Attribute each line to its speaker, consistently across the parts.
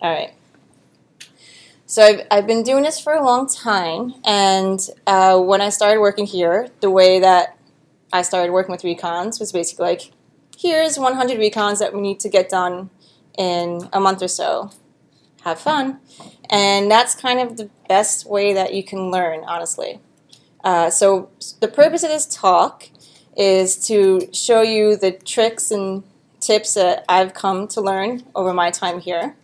Speaker 1: All right. So I've, I've been doing this for a long time, and uh, when I started working here, the way that I started working with recons was basically like, here's 100 recons that we need to get done in a month or so. Have fun. And that's kind of the best way that you can learn, honestly. Uh, so the purpose of this talk is to show you the tricks and tips that I've come to learn over my time here.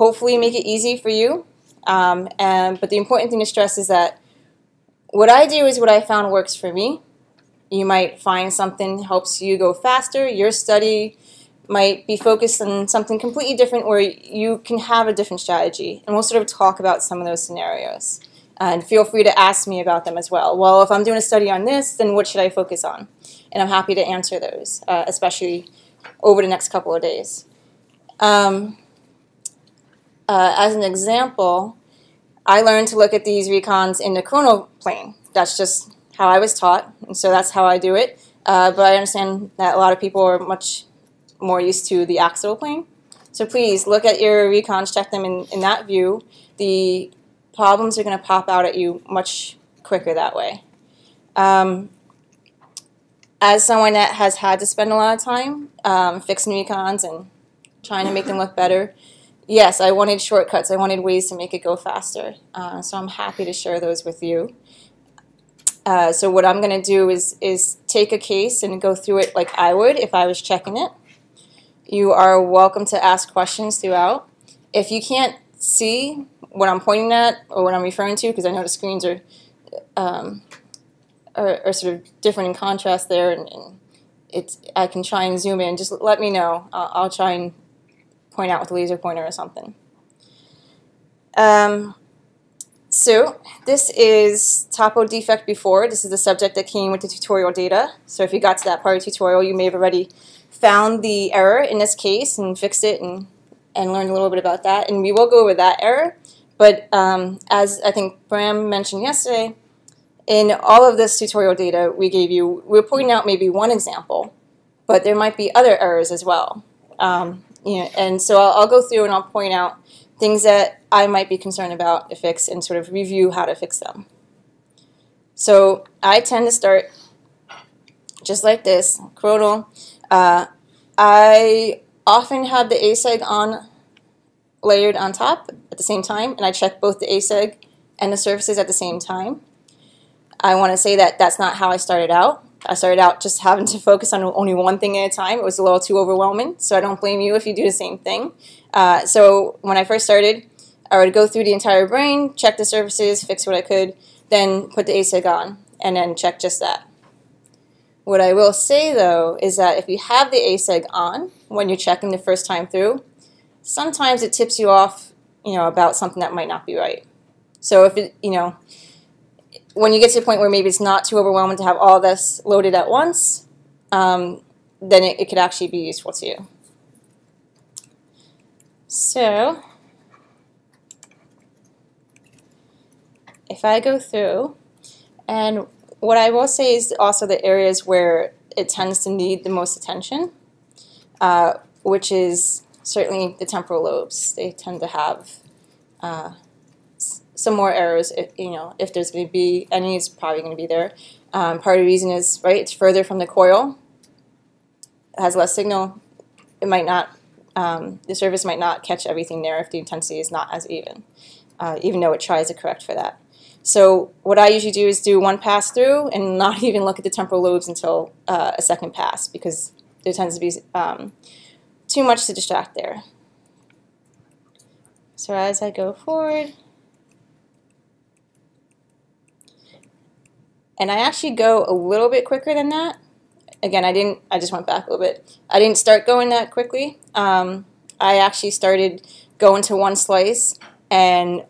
Speaker 1: Hopefully make it easy for you. Um, and, but the important thing to stress is that what I do is what I found works for me. You might find something helps you go faster. Your study might be focused on something completely different where you can have a different strategy. And we'll sort of talk about some of those scenarios. And feel free to ask me about them as well. Well, if I'm doing a study on this, then what should I focus on? And I'm happy to answer those, uh, especially over the next couple of days. Um, uh, as an example, I learned to look at these recons in the coronal plane. That's just how I was taught, and so that's how I do it. Uh, but I understand that a lot of people are much more used to the axial plane. So please look at your recons, check them in, in that view. The problems are going to pop out at you much quicker that way. Um, as someone that has had to spend a lot of time um, fixing recons and trying to make them look better, yes, I wanted shortcuts. I wanted ways to make it go faster. Uh, so I'm happy to share those with you. Uh, so what I'm going to do is, is take a case and go through it like I would if I was checking it. You are welcome to ask questions throughout. If you can't see what I'm pointing at or what I'm referring to, because I know the screens are, um, are, are, sort of different in contrast there, and, and, it's I can try and zoom in. Just let me know. I'll, I'll try and point out with a laser pointer or something. Um, so this is topo defect before. This is the subject that came with the tutorial data. So if you got to that part of the tutorial, you may have already found the error in this case and fixed it and, and learned a little bit about that. And we will go over that error. But um, as I think Bram mentioned yesterday, in all of this tutorial data we gave you, we're pointing out maybe one example, but there might be other errors as well. Um, know, and so I'll, I'll, go through and I'll point out things that I might be concerned about to fix and sort of review how to fix them. So I tend to start just like this, coronal. Uh, I often have the ASEG on layered on top at the same time, and I check both the ASEG and the surfaces at the same time. I want to say that that's not how I started out. I started out just having to focus on only one thing at a time. It was a little too overwhelming, so I don't blame you if you do the same thing. Uh, so when I first started, I would go through the entire brain, check the surfaces, fix what I could, then put the ASEG on, and then check just that. What I will say though is that if you have the ASEG on when you're checking the first time through, sometimes it tips you off, you know, about something that might not be right. So if it, you know, when you get to the point where maybe it's not too overwhelming to have all this loaded at once, um, then it, it could actually be useful to you. So if I go through, and what I will say is also the areas where it tends to need the most attention, uh, which is certainly the temporal lobes. They tend to have uh, some more errors. If, you know, if there's going to be any, it's probably going to be there. Um, part of the reason is right. It's further from the coil. It has less signal. It might not. Um, the surface might not catch everything there if the intensity is not as even, uh, even though it tries to correct for that. So what I usually do is do one pass through and not even look at the temporal lobes until uh, a second pass because there tends to be um, too much to distract there. So as I go forward, and I actually go a little bit quicker than that. Again, I didn't, I just went back a little bit. I didn't start going that quickly. Um, I actually started going to one slice and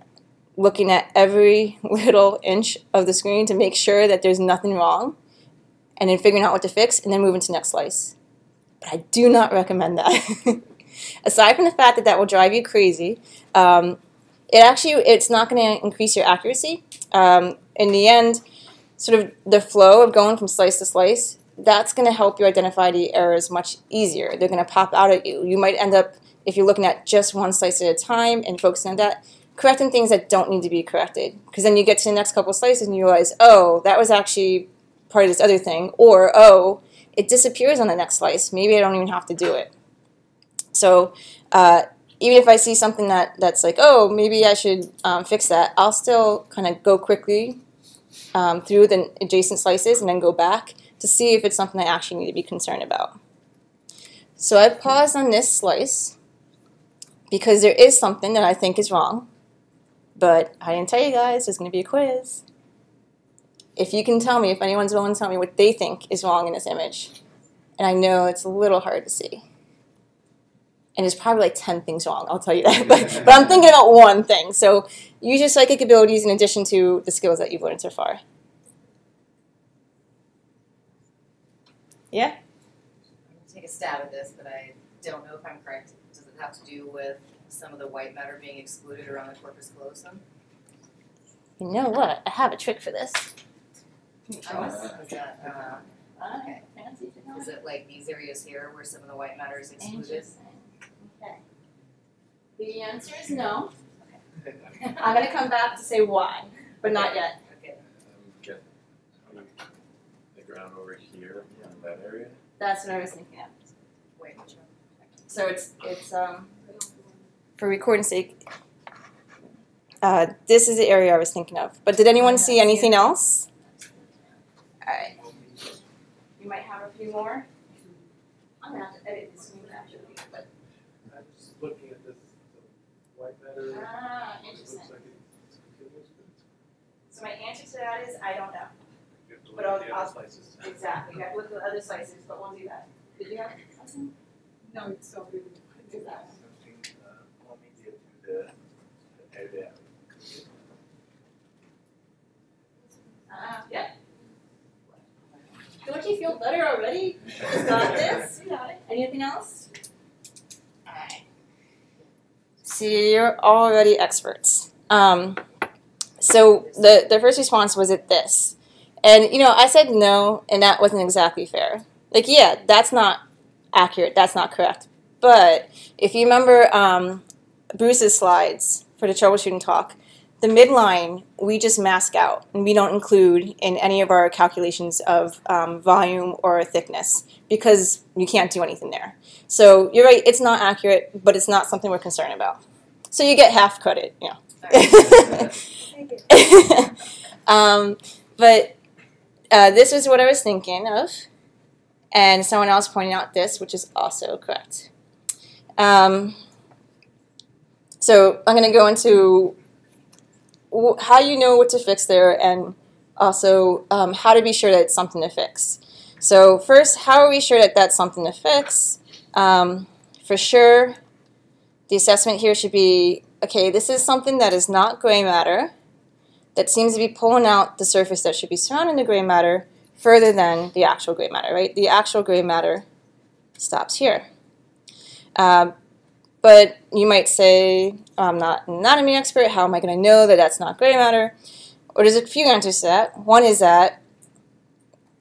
Speaker 1: looking at every little inch of the screen to make sure that there's nothing wrong and then figuring out what to fix and then moving to next slice. But I do not recommend that. Aside from the fact that that will drive you crazy, um, it actually it's not going to increase your accuracy. Um, in the end, sort of the flow of going from slice to slice, that's going to help you identify the errors much easier. They're going to pop out at you. You might end up if you're looking at just one slice at a time and focusing on that, correcting things that don't need to be corrected. Because then you get to the next couple slices and you realize, oh, that was actually part of this other thing, or oh, it disappears on the next slice. Maybe I don't even have to do it. So uh, even if I see something that, that's like, oh, maybe I should um, fix that, I'll still kind of go quickly um, through the adjacent slices and then go back to see if it's something I actually need to be concerned about. So I paused on this slice because there is something that I think is wrong, but I didn't tell you guys there's going to be a quiz. If you can tell me, if anyone's willing to tell me what they think is wrong in this image, and I know it's a little hard to see. And there's probably like 10 things wrong, I'll tell you that. but, but I'm thinking about one thing. So use your psychic abilities in addition to the skills that you've learned so far. Yeah?
Speaker 2: I'm gonna take a stab at this, but I don't know if I'm correct. Does it have to do with some of the white matter being excluded around the corpus callosum?
Speaker 1: You know what? I have a trick for this.
Speaker 2: Oh, is is that, uh,
Speaker 1: Okay.
Speaker 2: Is it like these areas here where some of the white matter is excluded?
Speaker 1: Okay. The answer is no. I'm going to come back to say why, but not yet.
Speaker 2: Okay,
Speaker 3: Um, get the ground over here in that area.
Speaker 1: That's what I was thinking of.
Speaker 2: wait.
Speaker 1: So it's it's um for recording sake. Uh, this is the area I was thinking of. But did anyone see anything else? All right. You might have a few more. I'm gonna have to edit this one actually, but
Speaker 4: I'm just looking at this, white matter,
Speaker 1: ah,
Speaker 4: it looks
Speaker 1: interesting.
Speaker 4: like it's continuous, but it's,
Speaker 1: So my answer to that is I don't know.
Speaker 4: you have to
Speaker 1: But
Speaker 4: look
Speaker 1: I'll-
Speaker 4: the
Speaker 1: I'll-
Speaker 4: other slices.
Speaker 1: Exactly. You got look at the other slices, but we'll do that. Did you have something?
Speaker 5: No, it's already.
Speaker 1: Do that.
Speaker 4: Something, uh, more immediate to the the area.
Speaker 1: Uh, yeah. Don't you feel better already? You got this. You got it. Anything else? Alright. See, you're already experts. Um, so the, the first response was at this. And, you know, I said no, and that wasn't exactly fair. Like, yeah, that's not accurate. That's not correct. But if you remember um, Bruce's slides for the troubleshooting talk, the midline we just mask out and we don't include in any of our calculations of um, volume or thickness because you can't do anything there. So you're right, it's not accurate, but it's not something we're concerned about. So you get half credit, you know. um, but uh, this is what I was thinking of, and someone else pointed out this, which is also correct. Um, so I'm going to go into how you know what to fix there and also um, how to be sure that it's something to fix. So first, how are we sure that that's something to fix? Um, for sure, the assessment here should be, okay, this is something that is not gray matter, that seems to be pulling out the surface that should be surrounding the gray matter further than the actual gray matter, right? The actual gray matter stops here. Um, but you might say, I'm not an anatomy expert, how am I going to know that that's not gray matter? Or there's a few answers to that. One is that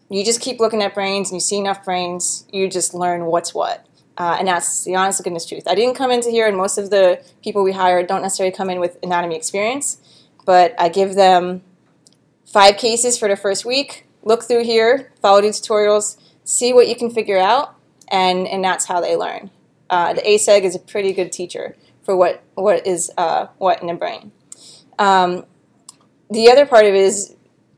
Speaker 1: you just keep looking at brains and you see enough brains, you just learn what's what. Uh, and that's the honest goodness truth. I didn't come into here, and most of the people we hire don't necessarily come in with anatomy experience, but I give them five cases for the first week, look through here, follow the tutorials, see what you can figure out, and, and that's how they learn. Uh, the ASEG is a pretty good teacher for what, what is uh, what in the brain. Um, the other part of it is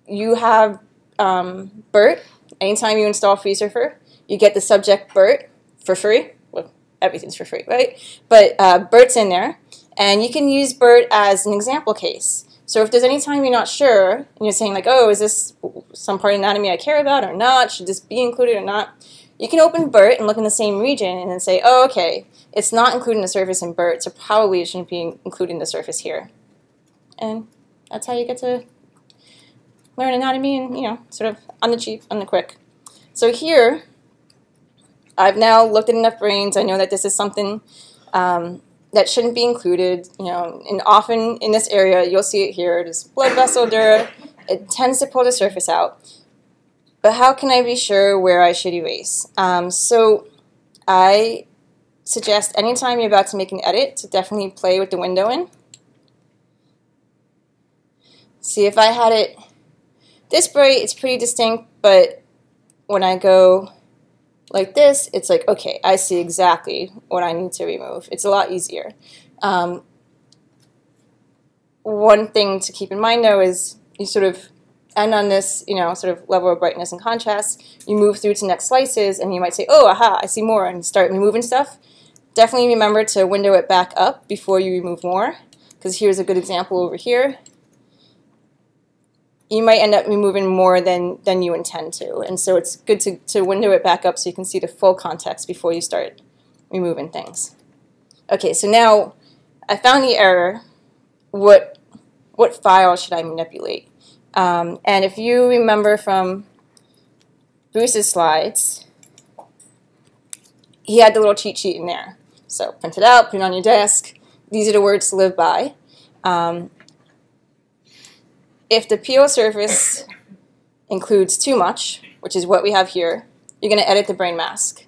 Speaker 1: you have um, BERT. Anytime you install FreeSurfer, you get the subject BERT for free. Well, everything's for free, right? But uh, BERT's in there, and you can use BERT as an example case. So if there's any time you're not sure, and you're saying like, oh, is this some part of anatomy I care about or not? Should this be included or not? You can open BERT and look in the same region and then say, oh, okay, it's not including the surface in BERT, so probably it shouldn't be including the surface here. And that's how you get to learn anatomy and, you know, sort of on the cheap, on the quick. So here, I've now looked at enough brains. I know that this is something um, that shouldn't be included. You know, and often in this area, you'll see it here. There's blood vessel dura. It tends to pull the surface out. But how can I be sure where I should erase? Um, so I suggest anytime you're about to make an edit to definitely play with the window in. See if I had it this bright, it's pretty distinct, but when I go like this, it's like, okay, I see exactly what I need to remove. It's a lot easier. Um, one thing to keep in mind though is you sort of end on this, you know, sort of level of brightness and contrast. You move through to next slices and you might say, oh, aha, I see more, and start removing stuff. Definitely remember to window it back up before you remove more, because here's a good example over here. You might end up removing more than, than you intend to, and so it's good to, to window it back up so you can see the full context before you start removing things. Okay, so now I found the error. What, what file should I manipulate? Um, and if you remember from Bruce's slides, he had the little cheat sheet in there. So print it out, put it on your desk. These are the words to live by. Um, if the pial surface includes too much, which is what we have here, you're going to edit the brain mask.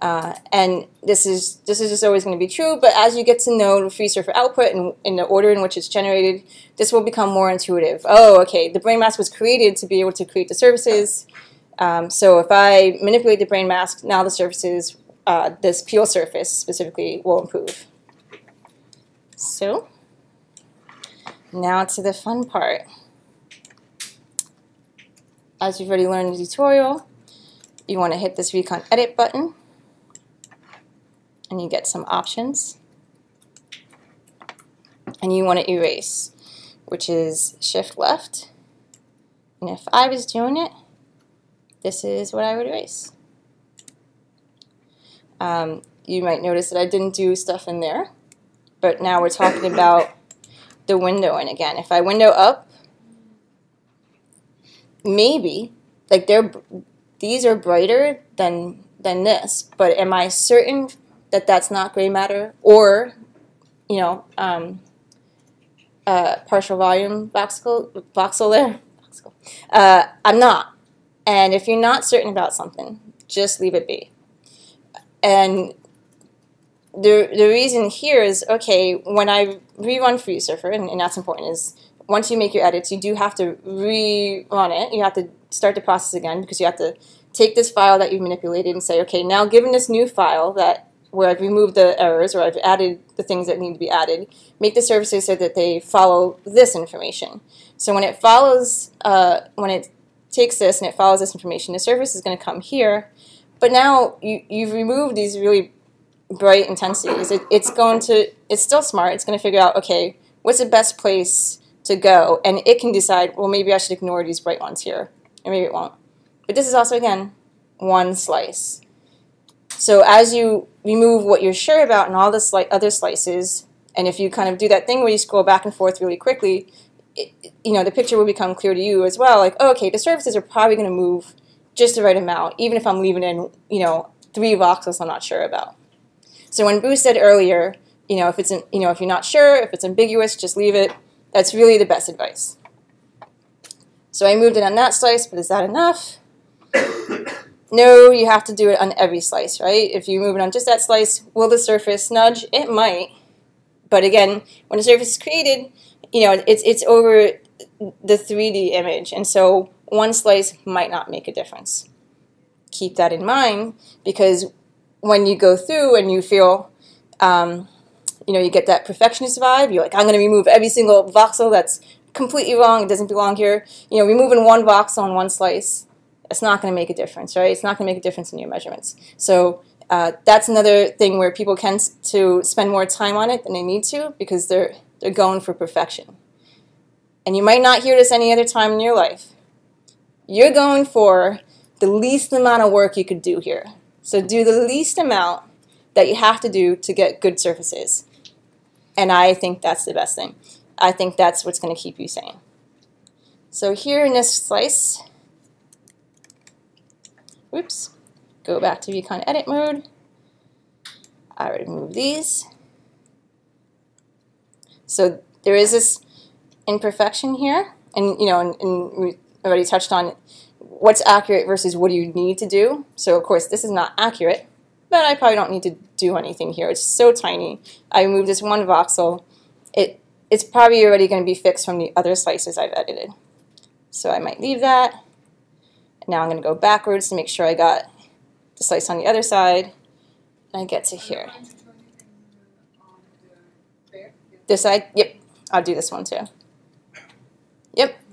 Speaker 1: Uh, and this is this is just always going to be true, but as you get to know the FreeSurfer output and in the order in which it's generated, this will become more intuitive. Oh, okay, the brain mask was created to be able to create the surfaces. Um, so if I manipulate the brain mask, now the surfaces, uh, this pial surface specifically, will improve. So now to the fun part. As you've already learned in the tutorial, you want to hit this Recon Edit button and you get some options. And you want to erase, which is shift left. And if I was doing it, this is what I would erase. Um, you might notice that I didn't do stuff in there, but now we're talking about the window. And again, if I window up, maybe, like they're, these are brighter than, than this, but am I certain that that's not gray matter or, you know, um, uh, partial volume voxel, voxel there. Uh, I'm not. And if you're not certain about something, just leave it be. And the, the reason here is, okay, when I rerun FreeSurfer, and, and that's important, is once you make your edits, you do have to rerun it. You have to start the process again because you have to take this file that you've manipulated and say, okay, now given this new file that where I've removed the errors or I've added the things that need to be added, make the surfaces so that they follow this information. So when it follows, uh, when it takes this and it follows this information, the surface is going to come here. But now you, you've removed these really bright intensities. It, it's going to, it's still smart. It's going to figure out, okay, what's the best place to go? And it can decide, well, maybe I should ignore these bright ones here, and maybe it won't. But this is also, again, one slice. So as you remove what you're sure about and all the sli other slices, and if you kind of do that thing where you scroll back and forth really quickly, it, you know, the picture will become clear to you as well. Like, oh, okay, the surfaces are probably going to move just the right amount, even if I'm leaving in, you know, three voxels I'm not sure about. So when Bruce said earlier, you know, if it's, you know, if you're not sure, if it's ambiguous, just leave it. That's really the best advice. So I moved it on that slice, but is that enough? No, you have to do it on every slice, right? If you move it on just that slice, will the surface nudge? It might. But again, when the surface is created, you know, it's, it's over the 3D image. And so one slice might not make a difference. Keep that in mind because when you go through and you feel, um, you know, you get that perfectionist vibe, you're like, I'm going to remove every single voxel that's completely wrong, it doesn't belong here. You know, removing one voxel on one slice it's not going to make a difference, right? It's not going to make a difference in your measurements. So uh, that's another thing where people tend to spend more time on it than they need to because they're, they're going for perfection. And you might not hear this any other time in your life. You're going for the least amount of work you could do here. So do the least amount that you have to do to get good surfaces. And I think that's the best thing. I think that's what's going to keep you sane. So here in this slice, Oops. Go back to Recon Edit mode. I already remove these. So there is this imperfection here, and you know, and, and we already touched on what's accurate versus what do you need to do. So of course, this is not accurate. But I probably don't need to do anything here. It's so tiny. I removed this one voxel. It, it's probably already going to be fixed from the other slices I've edited. So I might leave that. Now I'm going to go backwards to make sure I got the slice on the other side. And I get to here. This side? Yep. I'll do this one too.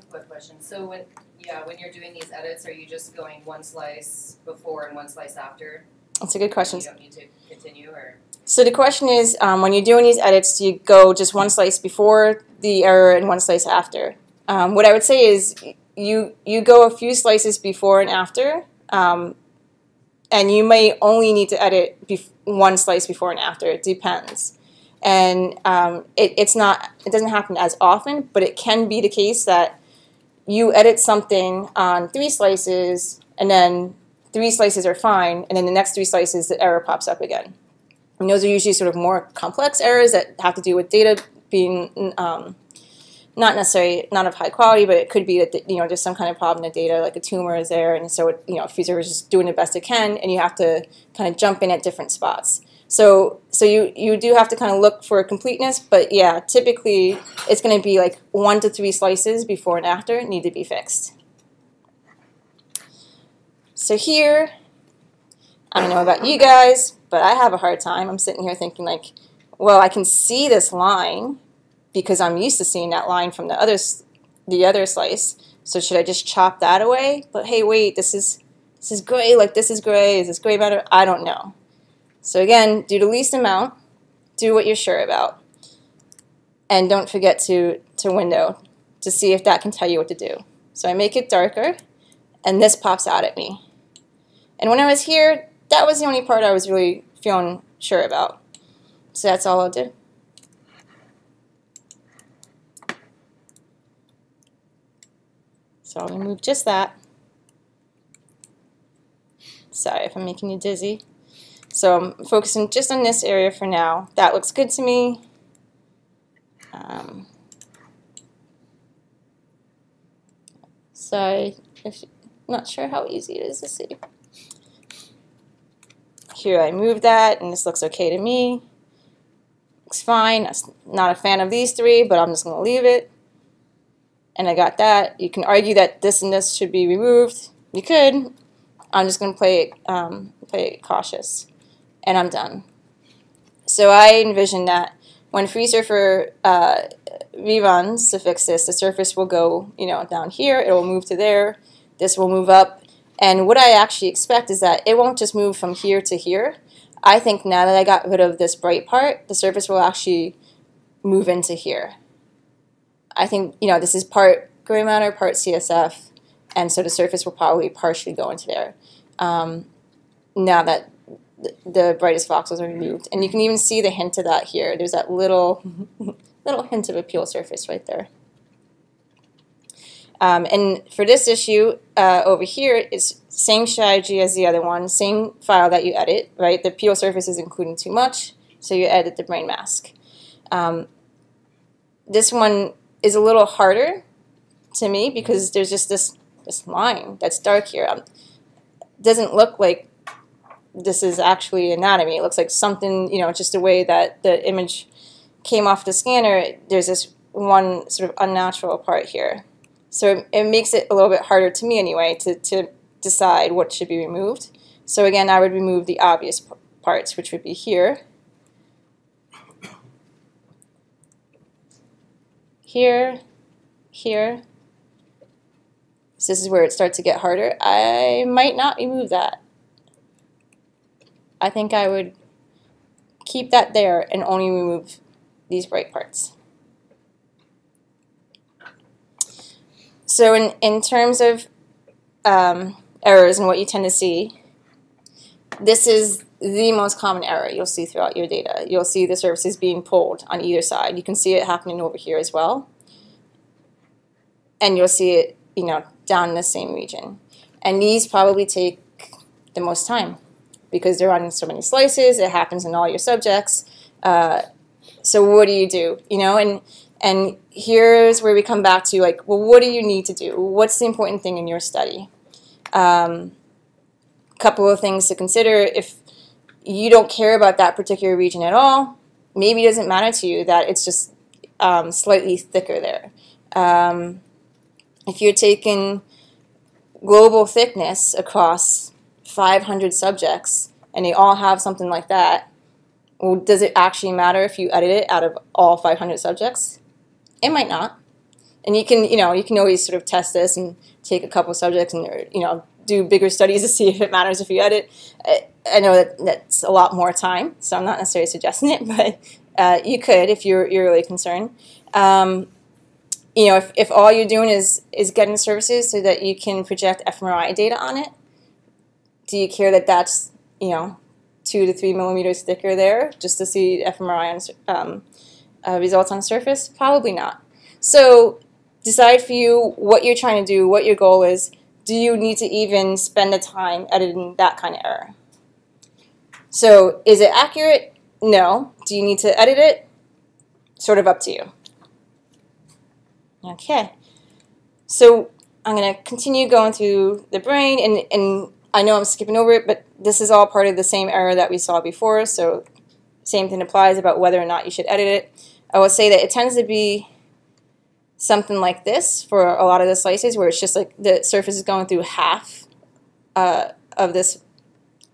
Speaker 2: Quick question, so when, yeah, when you're doing these edits, are you just going one slice before and one slice after?
Speaker 1: That's a good question.
Speaker 2: You don't need to continue, or?
Speaker 1: So the question is, um, when you're doing these edits, do you go just one slice before the error and one slice after? Um, what I would say is you you go a few slices before and after, um, and you may only need to edit one slice before and after. It depends, and um, it, it's not it doesn't happen as often, but it can be the case that you edit something on three slices, and then three slices are fine, and then the next three slices the error pops up again. And those are usually sort of more complex errors that have to do with data being um, not necessarily not of high quality, but it could be that you know there's some kind of problem in the data, like a tumor is there, and so it, you know FreeSurfer is just doing the best it can, and you have to kind of jump in at different spots. So so you you do have to kind of look for completeness, but yeah, typically it's going to be like one to three slices before and after need to be fixed. So here, I don't know about you guys, but I have a hard time. I'm sitting here thinking like, well, I can see this line because I'm used to seeing that line from the other the other slice. So should I just chop that away? But hey, wait, this is this is gray. Like this is gray. Is this gray matter? I don't know. So again, do the least amount. Do what you're sure about, and don't forget to to window to see if that can tell you what to do. So I make it darker, and this pops out at me. And when I was here, that was the only part I was really feeling sure about. So that's all I'll do. So I'll remove just that. Sorry if I'm making you dizzy. So I'm focusing just on this area for now. That looks good to me. Um, sorry, if not sure how easy it is to see. Here I move that, and this looks okay to me. Looks fine. I'm not a fan of these three, but I'm just going to leave it. And I got that. You can argue that this and this should be removed. You could. I'm just going to play it, um, play it cautious. And I'm done. So I envision that when FreeSurfer uh, reruns to fix this, the surface will go, you know, down here. It will move to there. This will move up. And what I actually expect is that it won't just move from here to here. I think now that I got rid of this bright part, the surface will actually move into here. I think, you know, this is part gray matter, part CSF, and so the surface will probably partially go into there um, now that the brightest voxels are removed. And you can even see the hint of that here. There's that little, little hint of a pial surface right there. Um, and for this issue uh, over here, it's same strategy as the other one, same file that you edit, right? The pial surface is including too much, so you edit the brain mask. Um, this one is a little harder to me because there's just this, this line that's dark here. Um, doesn't look like this is actually anatomy. It looks like something, you know, just the way that the image came off the scanner, there's this one sort of unnatural part here. So it, it makes it a little bit harder to me anyway to, to decide what should be removed. So again, I would remove the obvious parts, which would be here, here, here. So this is where it starts to get harder. I might not remove that. I think I would keep that there and only remove these bright parts. So in, in terms of um, errors and what you tend to see, this is the most common error you'll see throughout your data. You'll see the surfaces being pulled on either side. You can see it happening over here as well. And you'll see it, you know, down in the same region. And these probably take the most time because they're on so many slices. It happens in all your subjects. Uh, so what do you do? You know, and and here's where we come back to like, well, what do you need to do? What's the important thing in your study? A um, couple of things to consider. If you don't care about that particular region at all. Maybe it doesn't matter to you that it's just um, slightly thicker there. Um, if you're taking global thickness across 500 subjects and they all have something like that, well, does it actually matter if you edit it out of all 500 subjects? It might not. And you can, you know, you can always sort of test this and take a couple subjects and, you know, do bigger studies to see if it matters if you edit. I, I know that that's a lot more time, so I'm not necessarily suggesting it, but uh, you could if you're, you're really concerned. Um, you know, if, if all you're doing is, is getting surfaces so that you can project fMRI data on it, do you care that that's, you know, two to three millimeters thicker there just to see fMRI on, um, uh, results on the surface? Probably not. So decide for you what you're trying to do, what your goal is. Do you need to even spend the time editing that kind of error? So is it accurate? No. Do you need to edit it? Sort of up to you. Okay. So I'm going to continue going through the brain, and, and I know I'm skipping over it, but this is all part of the same error that we saw before, so same thing applies about whether or not you should edit it. I will say that it tends to be something like this for a lot of the slices where it's just like the surface is going through half uh, of this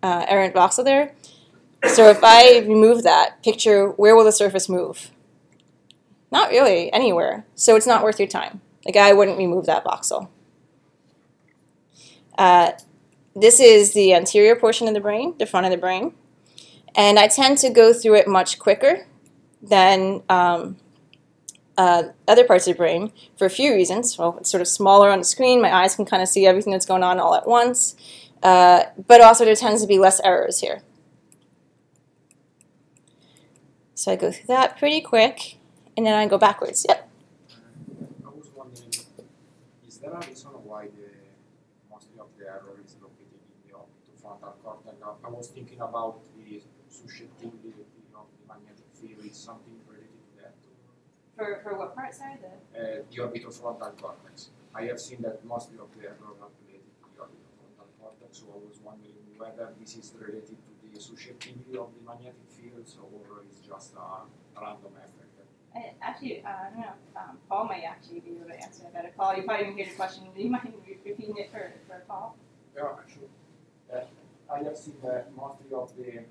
Speaker 1: uh, errant voxel there. So if I remove that, picture where will the surface move? Not really, anywhere. So it's not worth your time. Like I wouldn't remove that voxel. Uh, this is the anterior portion of the brain, the front of the brain. And I tend to go through it much quicker than um, uh, other parts of the brain for a few reasons. Well, it's sort of smaller on the screen. My eyes can kind of see everything that's going on all at once. Uh, but also there tends to be less errors here. So I go through that pretty quick and then I go backwards. Yep.
Speaker 5: I was wondering, is there a reason why the mostly of the error is located in the orbitofrontal cortex? I was thinking about the susceptibility of the magnetic field. Is something related to that?
Speaker 1: For, for what part, sorry? The...
Speaker 5: Uh, the orbitofrontal cortex. I have seen that mostly of the error are related to the orbitofrontal cortex, so I was wondering whether this is related to the susceptibility of the magnetic fields or is just a random effect.
Speaker 1: I, actually, uh, I don't know. Um, Paul might actually be able to answer that better. Paul, you probably didn't hear the question. Do you mind repeating it for, for Paul?
Speaker 5: Yeah, sure. Uh, I have seen that mostly of the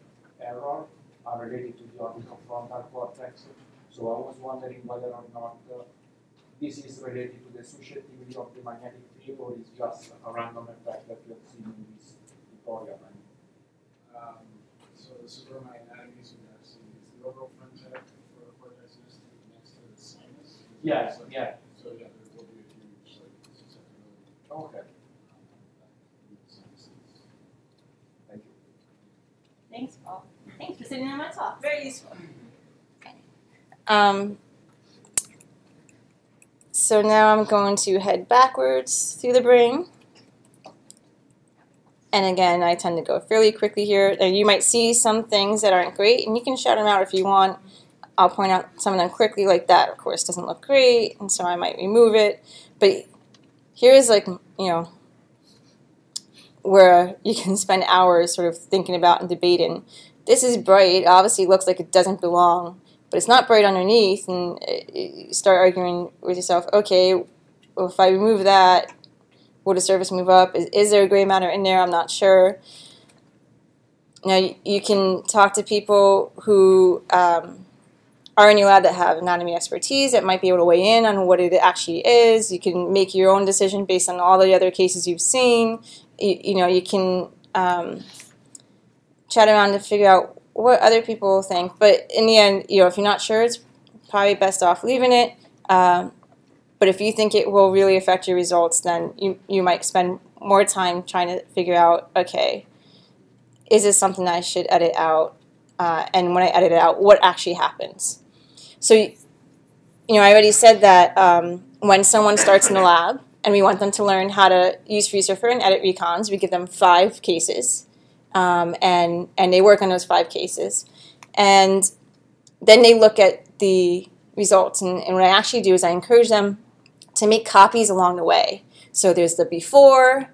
Speaker 5: error are related to the orbitofrontal cortex. So I was wondering whether or not uh, this is related to the susceptibility of the magnetic field or is just a random effect that you have seen in this tutorial.
Speaker 6: Um, so this is where my anatomy is interesting. Is the orbital frontac for the cortex is next to the sinus?
Speaker 5: Yes,
Speaker 6: So-
Speaker 5: yeah.
Speaker 6: So yeah, there will be a huge like susceptibility.
Speaker 5: Okay,
Speaker 6: in the sinuses.
Speaker 5: thank you.
Speaker 1: Thanks, Paul. Thanks for sitting in my talk. Very useful. Um, so now I'm going to head backwards through the brain. And again, I tend to go fairly quickly here. And you might see some things that aren't great, and you can shout them out if you want. I'll point out some of them quickly, like that, of course, doesn't look great, and so I might remove it. But here's like, you know, where you can spend hours sort of thinking about and debating. This is bright, obviously looks like it doesn't belong, but it's not bright underneath, and you start arguing with yourself, okay, well, if I remove that, will the surface move up? Is, is there a gray matter in there? I'm not sure. Now, you, you can talk to people who um, are in your lab that have anatomy expertise that might be able to weigh in on what it actually is. You can make your own decision based on all the other cases you've seen. You, you know, you can um, chat around to figure out what other people think. But in the end, you know, if you're not sure, it's probably best off leaving it. Um, but if you think it will really affect your results, then you, you might spend more time trying to figure out, okay, is this something that I should edit out? Uh, and when I edit it out, what actually happens? So, you know, I already said that um, when someone starts in the lab and we want them to learn how to use FreeSurfer and edit recons, we give them five cases. Um, and, and they work on those five cases. And then they look at the results. And, and what I actually do is I encourage them to make copies along the way. So there's the before,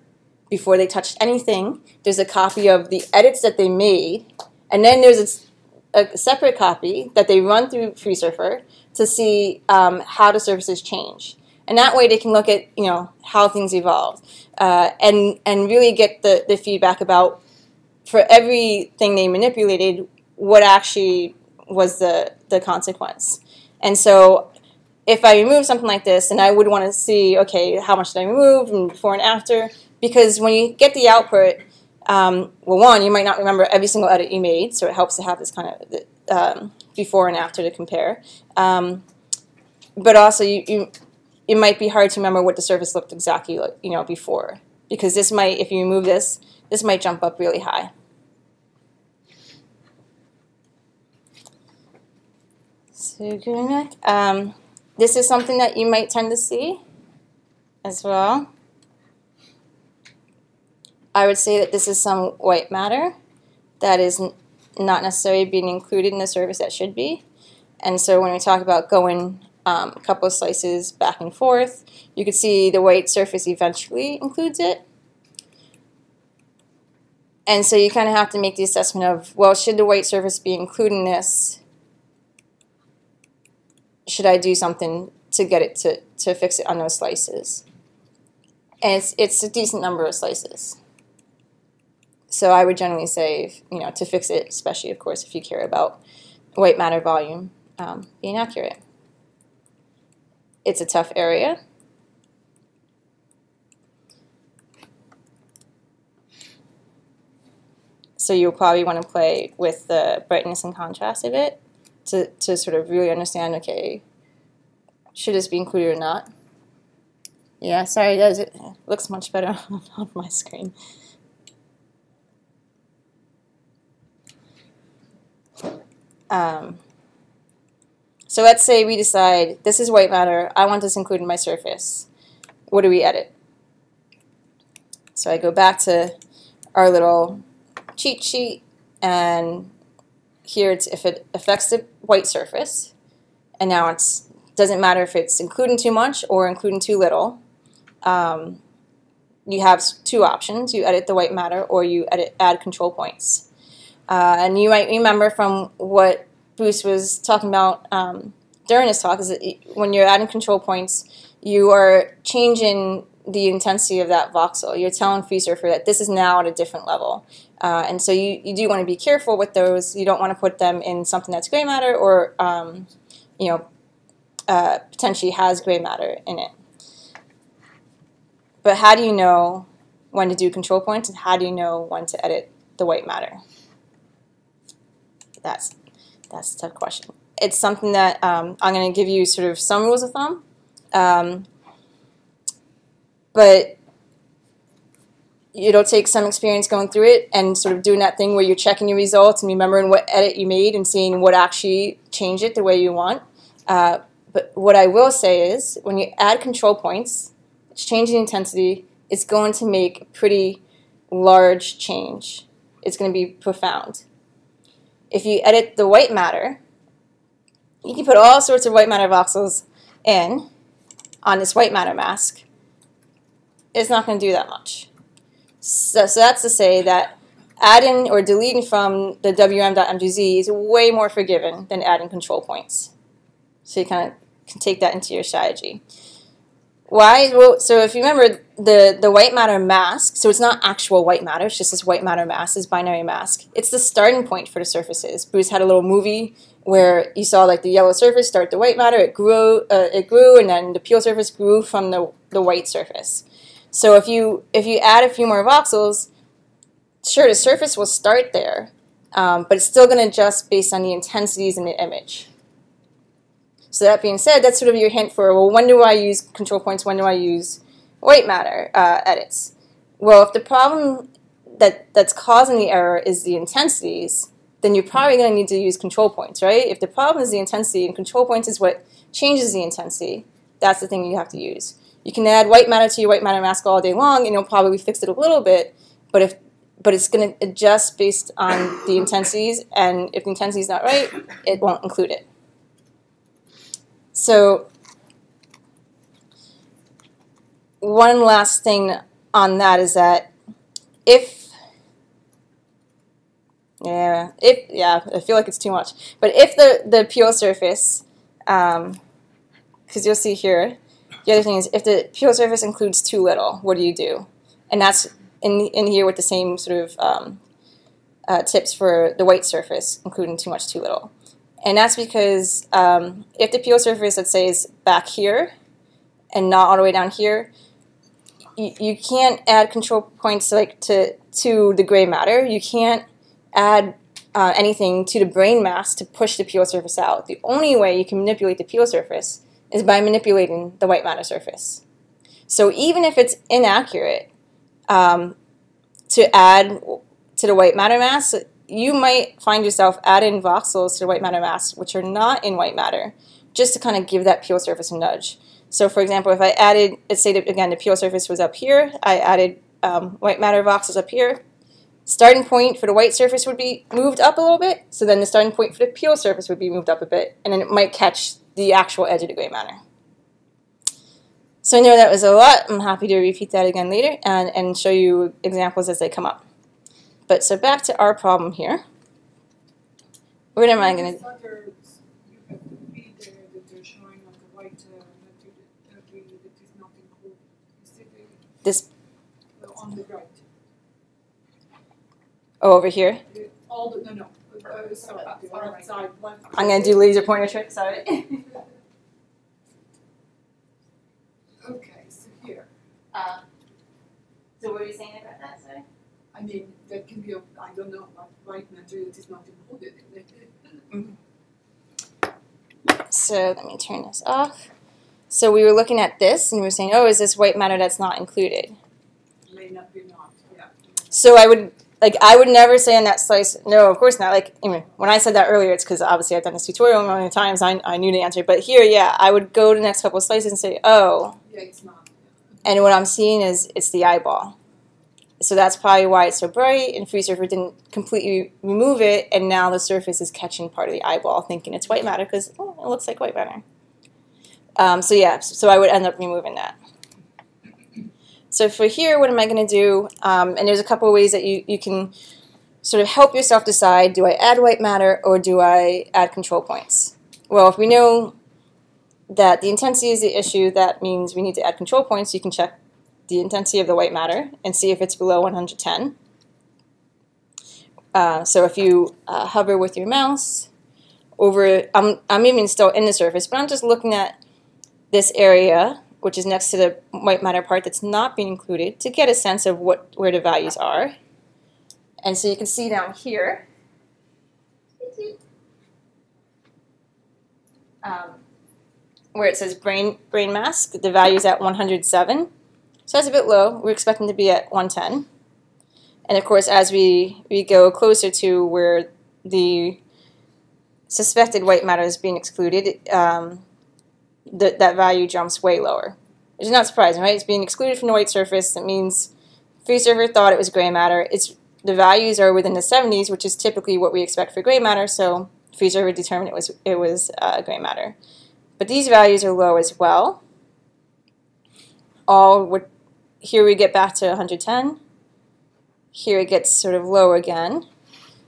Speaker 1: before they touched anything. There's a copy of the edits that they made, And then there's a, a separate copy that they run through FreeSurfer to see um, how the surfaces change. And that way they can look at, you know, how things evolved uh, and, and really get the, the feedback about, for everything they manipulated, what actually was the, the consequence. And so if I remove something like this, and I would want to see, okay, how much did I remove and before and after, because when you get the output, um, well, one, you might not remember every single edit you made, so it helps to have this kind of um, before and after to compare. Um, but also, you, you, it might be hard to remember what the surface looked exactly like, you know, before, because this might, if you remove this, this might jump up really high. Um, this is something that you might tend to see as well. I would say that this is some white matter that is not necessarily being included in the surface that should be. And so when we talk about going um, a couple of slices back and forth, you can see the white surface eventually includes it. And so you kind of have to make the assessment of, well, should the white surface be including this? Should I do something to get it to, to fix it on those slices? And it's, it's a decent number of slices. So I would generally say, you know, to fix it, especially, of course, if you care about white matter volume um, being accurate. It's a tough area. So you'll probably want to play with the brightness and contrast of it to, to sort of really understand, okay, should this be included or not? Yeah, sorry, it does. It looks much better on my screen. Um, so let's say we decide this is white matter, I want this included in my surface. What do we edit? So I go back to our little cheat sheet and here it's if it affects the white surface and now it doesn't matter if it's including too much or including too little. Um, you have two options. You edit the white matter or you edit, add control points. Uh, and you might remember from what Bruce was talking about um, during his talk is that when you're adding control points, you are changing the intensity of that voxel. You're telling FreeSurfer that this is now at a different level. Uh, and so you, you do want to be careful with those. You don't want to put them in something that's gray matter or, um, you know, uh, potentially has gray matter in it. But how do you know when to do control points and how do you know when to edit the white matter? That's that's a tough question. It's something that um, I'm going to give you sort of some rules of thumb, um, but it'll take some experience going through it and sort of doing that thing where you're checking your results and remembering what edit you made and seeing what actually changed it the way you want. Uh, but what I will say is when you add control points, it's changing intensity, it's going to make a pretty large change. It's going to be profound if you edit the white matter, you can put all sorts of white matter voxels in on this white matter mask. It's not going to do that much. So, so that's to say that adding or deleting from the wm.mgz is way more forgiving than adding control points. So you kind of can take that into your strategy. Why? Well, so if you remember the, the white matter mask, so it's not actual white matter, it's just this white matter mask, this binary mask. It's the starting point for the surfaces. Bruce had a little movie where you saw like the yellow surface start the white matter, it grew, uh, it grew, and then the pial surface grew from the, the white surface. So if you if you add a few more voxels, sure the surface will start there, um, but it's still going to adjust based on the intensities in the image. So that being said, that's sort of your hint for, well, when do I use control points, when do I use white matter uh, edits? Well, if the problem that, that's causing the error is the intensities, then you're probably going to need to use control points, right? If the problem is the intensity and control points is what changes the intensity, that's the thing you have to use. You can add white matter to your white matter mask all day long and you'll probably fix it a little bit, but if but it's going to adjust based on the intensities, and if the intensity is not right, it won't include it. So one last thing on that is that if Yeah, if yeah, I feel like it's too much. But if the the pial surface, um, because you'll see here, the other thing is if the pial surface includes too little, what do you do? And that's in in here with the same sort of um, uh, tips for the white surface, including too much, too little. And that's because um, if the pial surface, let's say, is back here and not all the way down here, you, you can't add control points like to to the gray matter. You can't add uh, anything to the brain mask to push the pial surface out. The only way you can manipulate the pial surface is by manipulating the white matter surface. So even if it's inaccurate um, to add to the white matter mask, you might find yourself adding voxels to the white matter mask, which are not in white matter, just to kind of give that pial surface a nudge. So for example, if I added, let's say that, again the pial surface was up here, I added um, white matter voxels up here, starting point for the white surface would be moved up a little bit, so then the starting point for the pial surface would be moved up a bit, and then it might catch the actual edge of the gray matter. So I know that was a lot. I'm happy to repeat that again later and, and show you examples as they come up. But so back to our problem here. What am I going to...
Speaker 7: You have to be there that they're showing on the white uh, material that we- that is not included. You see the-
Speaker 1: This,
Speaker 7: on the right.
Speaker 1: oh, over here.
Speaker 7: All the, no, no, uh, sorry, far side left.
Speaker 1: I'm going to do laser pointer trick, sorry.
Speaker 7: Okay, so
Speaker 1: Uh, so what are you saying about that, sorry?
Speaker 7: I mean, that can be, a I don't know, white material that is not included in it.
Speaker 1: So let me turn this off. So we were looking at this and we were saying, oh, is this white matter that's not included?
Speaker 7: May not be not, yeah.
Speaker 1: So I would like I would never say in that slice, no, of course not. Like mean, when I said that earlier, it's because obviously I've done this tutorial many times. I, I knew the answer, but here, yeah, I would go to the next couple of slices and say, oh,
Speaker 7: Yeah, it's not.
Speaker 1: And what I'm seeing is it's the eyeball. So that's probably why it's so bright. And free FreeSurfer didn't completely remove it, and now the surface is catching part of the eyeball, thinking it's white matter because oh, it looks like white matter. Um, so yeah, so I would end up removing that. So for here, what am I going to do? Um, and there's a couple of ways that you, you can sort of help yourself decide, do I add white matter or do I add control points? Well, if we know that the intensity is the issue, that means we need to add control points. You can check the intensity of the white matter and see if it's below 110. Uh, so if you uh, hover with your mouse over, I'm, I'm even still in the surface, but I'm just looking at this area, which is next to the white matter part that's not being included, to get a sense of what where the values are. And so you can see down here, um, where it says brain brain mask, the value is at 107. So that's a bit low. We're expecting to be at 110. And of course, as we, we go closer to where the suspected white matter is being excluded, um, th that value jumps way lower. Which is not surprising, right? It's being excluded from the white surface. That means FreeSurfer thought it was gray matter. It's the values are within the 70s, which is typically what we expect for gray matter. So FreeSurfer determined it was it was uh, gray matter. But these values are low as well. All would, here we get back to 110. Here it gets sort of low again.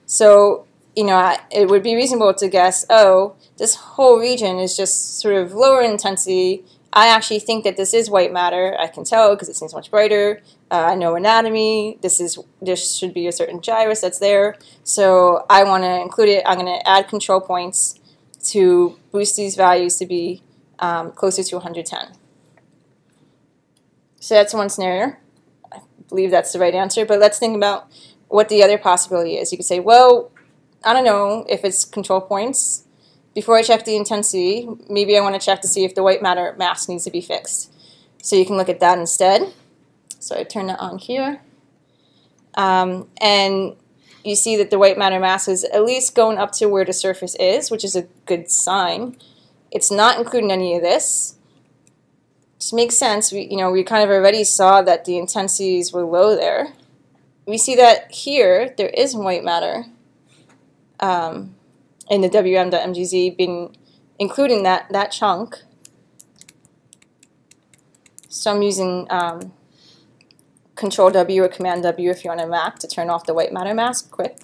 Speaker 1: So, you know, it would be reasonable to guess, oh, this whole region is just sort of lower intensity. I actually think that this is white matter. I can tell because it seems much brighter. Uh, I know anatomy. This is this should be a certain gyrus that's there. So I want to include it. I'm going to add control points to boost these values to be um, closer to 110. So that's one scenario. I believe that's the right answer, but let's think about what the other possibility is. You could say, well, I don't know if it's control points. Before I check the intensity, maybe I want to check to see if the white matter mask needs to be fixed. So you can look at that instead. So I turn that on here. Um, and you see that the white matter mask is at least going up to where the surface is, which is a good sign. It's not including any of this. Just makes sense. We, you know, we kind of already saw that the intensities were low there. We see that here there is white matter um, in the WM.MGZ being including that that chunk. So I'm using um, Control W or Command W if you're on a Mac to turn off the white matter mask quick.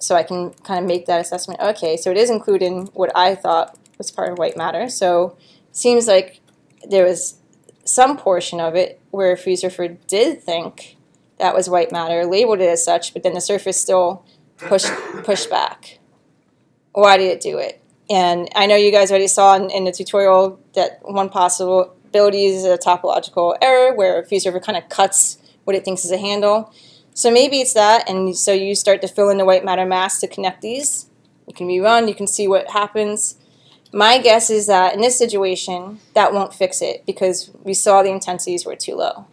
Speaker 1: so I can kind of make that assessment. Okay, so it is including what I thought was part of white matter. So it seems like there was some portion of it where FreeSurfer did think that was white matter, labeled it as such, but then the surface still pushed pushed back. Why did it do it? And I know you guys already saw in, in the tutorial that one possibility is a topological error where a FreeSurfer kind of cuts what it thinks is a handle. So maybe it's that, and so you start to fill in the white matter mass to connect these. You can rerun, you can see what happens. My guess is that in this situation, that won't fix it because we saw the intensities were too low.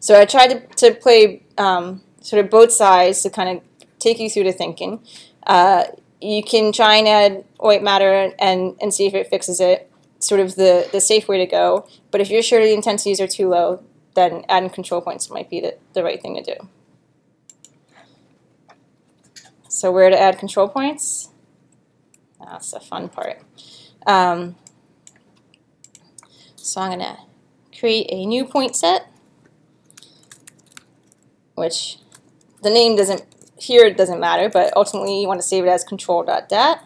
Speaker 1: So I tried to, to play um, sort of both sides to kind of take you through the thinking. Uh, you can try and add white matter and, and see if it fixes it, sort of the, the safe way to go. But if you're sure the intensities are too low, then adding control points might be the, the right thing to do. So where to add control points? That's the fun part. Um, so I'm going to create a new point set, which the name doesn't, here it doesn't matter, but ultimately you want to save it as control.dat.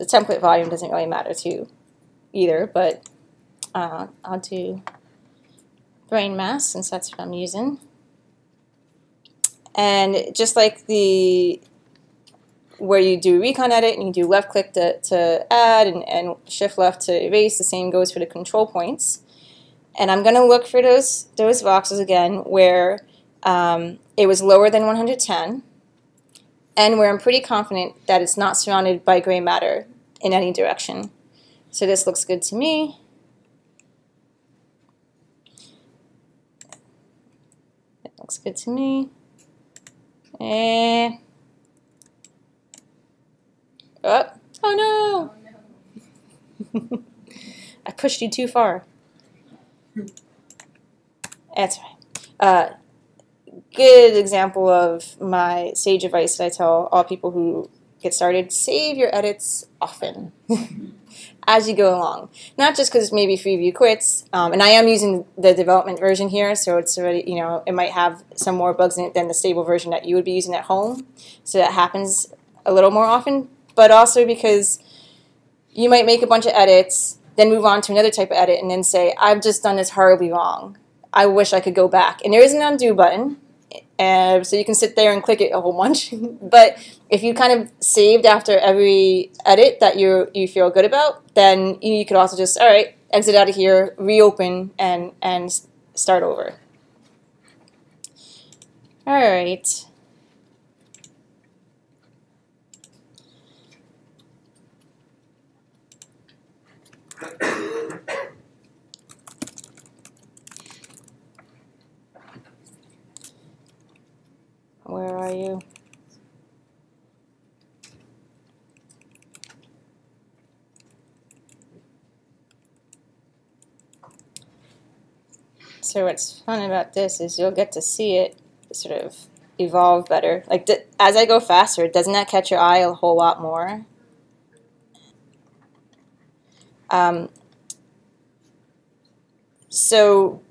Speaker 1: The template volume doesn't really matter to either, but uh, I'll do brain mask since that's what I'm using. And just like the where you do recon edit and you do left click to, to add and, and shift left to erase, the same goes for the control points. And I'm going to look for those, those voxels again where um, it was lower than 110 and where I'm pretty confident that it's not surrounded by gray matter in any direction. So this looks good to me. It looks good to me. Eh. Oh, oh no! I pushed you too far. That's right. Uh, good example of my sage advice that I tell all people who get started, save your edits often. as you go along. Not just because maybe Freeview quits, um, and I am using the development version here, so it's already, you know, it might have some more bugs in it than the stable version that you would be using at home. So that happens a little more often, but also because you might make a bunch of edits, then move on to another type of edit, and then say, I've just done this horribly wrong. I wish I could go back. And there is an undo button, and so you can sit there and click it a whole bunch. but if you kind of saved after every edit that you you feel good about, then you could also just all right exit out of here, reopen, and and start over. All right. Where are you? So what's fun about this is you'll get to see it sort of evolve better. Like as I go faster, doesn't that catch your eye a whole lot more? Um, so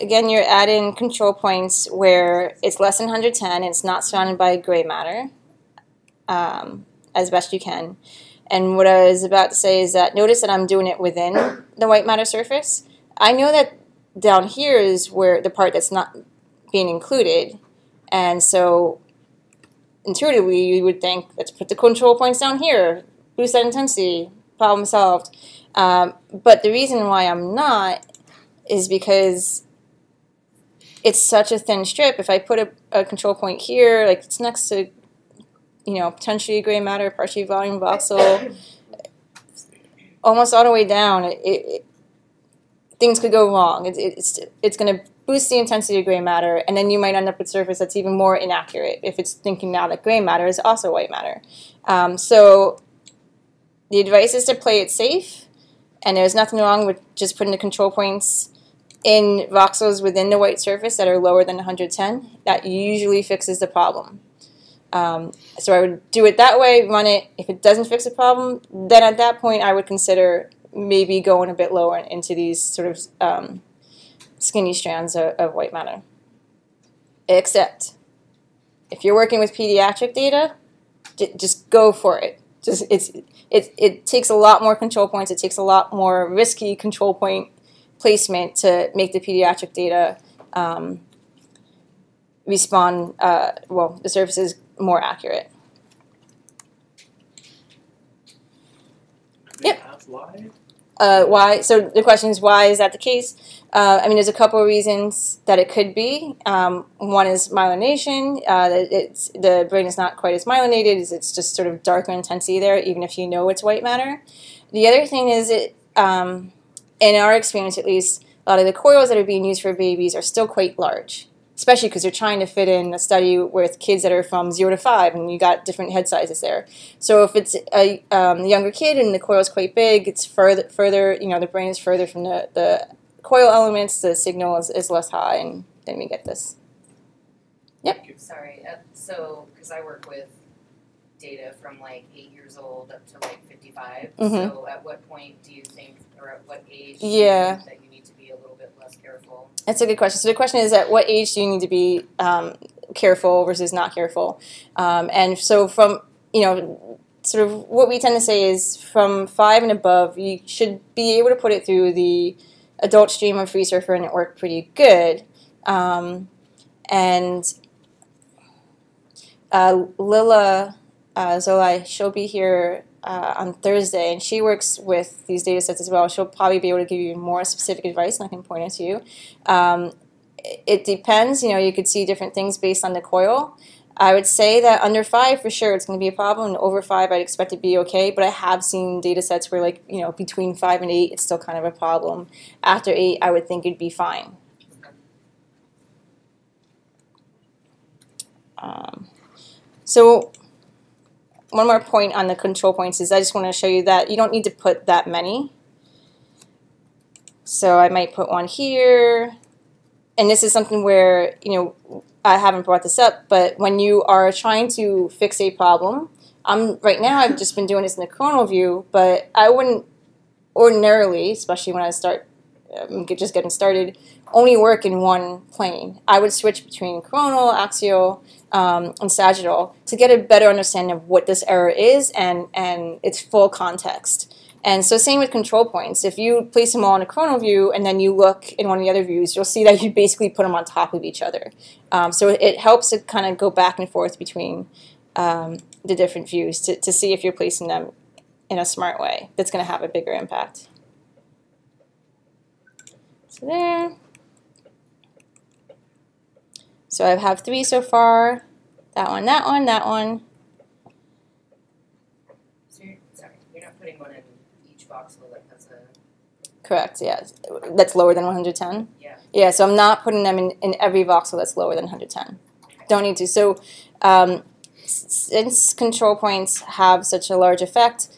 Speaker 1: again, you're adding control points where it's less than 110 and it's not surrounded by gray matter um, as best you can. And what I was about to say is that notice that I'm doing it within the white matter surface. I know that down here is where the part that's not being included. And so intuitively you would think, let's put the control points down here, boost that intensity, problem solved. Um, but the reason why I'm not is because it's such a thin strip. If I put a, a control point here, like it's next to, you know, potentially gray matter, partially volume voxel, almost all the way down, it, it, things could go wrong. It, it's it's going to boost the intensity of gray matter, and then you might end up with surface that's even more inaccurate if it's thinking now that gray matter is also white matter. Um, so the advice is to play it safe, and there's nothing wrong with just putting the control points in voxels within the white surface that are lower than 110, that usually fixes the problem. Um, so I would do it that way, run it. If it doesn't fix the problem, then at that point I would consider maybe going a bit lower into these sort of um, skinny strands of, of white matter. Except if you're working with pediatric data, just go for it. Just it's it it takes a lot more control points. It takes a lot more risky control point placement to make the pediatric data um, respond uh, well. The surfaces more accurate. Yep.
Speaker 3: Why.
Speaker 1: Uh, why? So the question is, why is that the case? Uh, I mean, there's a couple of reasons that it could be. Um, one is myelination. Uh, it's the brain is not quite as myelinated. It's, it's just sort of darker intensity there, even if you know it's white matter. The other thing is, it um, in our experience at least, a lot of the coils that are being used for babies are still quite large, especially because they're trying to fit in a study with kids that are from zero to five, and you got different head sizes there. So if it's a um, younger kid and the coil is quite big, it's further, further, you know, the brain is further from the, the coil elements, the signal is, is less high, and then we get this. Yep.
Speaker 2: Sorry, uh, so, cause I work with data from like eight years old up to like fifty-five.
Speaker 1: Mhm.
Speaker 2: So at what point do you think, or at what age do you
Speaker 1: Yeah.
Speaker 2: that you need to be a little bit less careful?
Speaker 1: That's a good question. So the question is, at what age do you need to be um, careful versus not careful? Um, and so from you know, sort of what we tend to say is from five and above, you should be able to put it through the adult stream of FreeSurfer and it worked pretty good. Um, and uh, Lilla uh, Zöllei, she'll be here uh, on Thursday, and she works with these data sets as well. She'll probably be able to give you more specific advice, and I can point it to you. Um, it depends. You know, you could see different things based on the coil. I would say that under five, for sure, it's going to be a problem. Over five, I'd expect it to be okay. But I have seen data sets where, like, you know, between five and eight, it's still kind of a problem. After eight, I would think it'd be fine. Um, so, one more point on the control points is I just want to show you that you don't need to put that many. So I might put one here. And this is something where, you know, I haven't brought this up, but when you are trying to fix a problem, I'm right now I've just been doing this in the coronal view, but I wouldn't ordinarily, especially when I start um, just getting started, only work in one plane. I would switch between coronal, axial, um, and sagittal to get a better understanding of what this error is and and its full context. And so same with control points. If you place them all in a coronal view and then you look in one of the other views, you'll see that you basically put them on top of each other. Um, so it, it helps to kind of go back and forth between um, the different views to, to see if you're placing them in a smart way that's going to have a bigger impact. So there. So I have three so far. That one, that one, that one.
Speaker 2: So you're, sorry, you're not putting one in each voxel like that's a,
Speaker 1: Correct, yeah. That's lower than 110?
Speaker 2: Yeah.
Speaker 1: Yeah, so I'm not putting them in, in every voxel that's lower than 110. Don't need to. So um, since control points have such a large effect,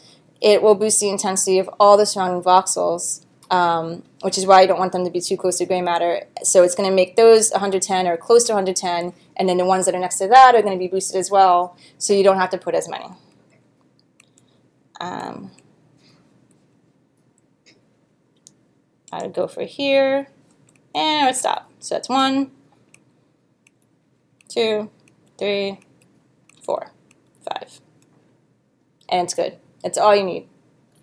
Speaker 1: it will boost the intensity of all the surrounding voxels, um, which is why I don't want them to be too close to gray matter. So it's going to make those 110 or close to 110, and then the ones that are next to that are going to be boosted as well, so you don't have to put as many. Um, I would go for here, and I would stop. So that's one, two, three, four, five. And it's good. It's all you need.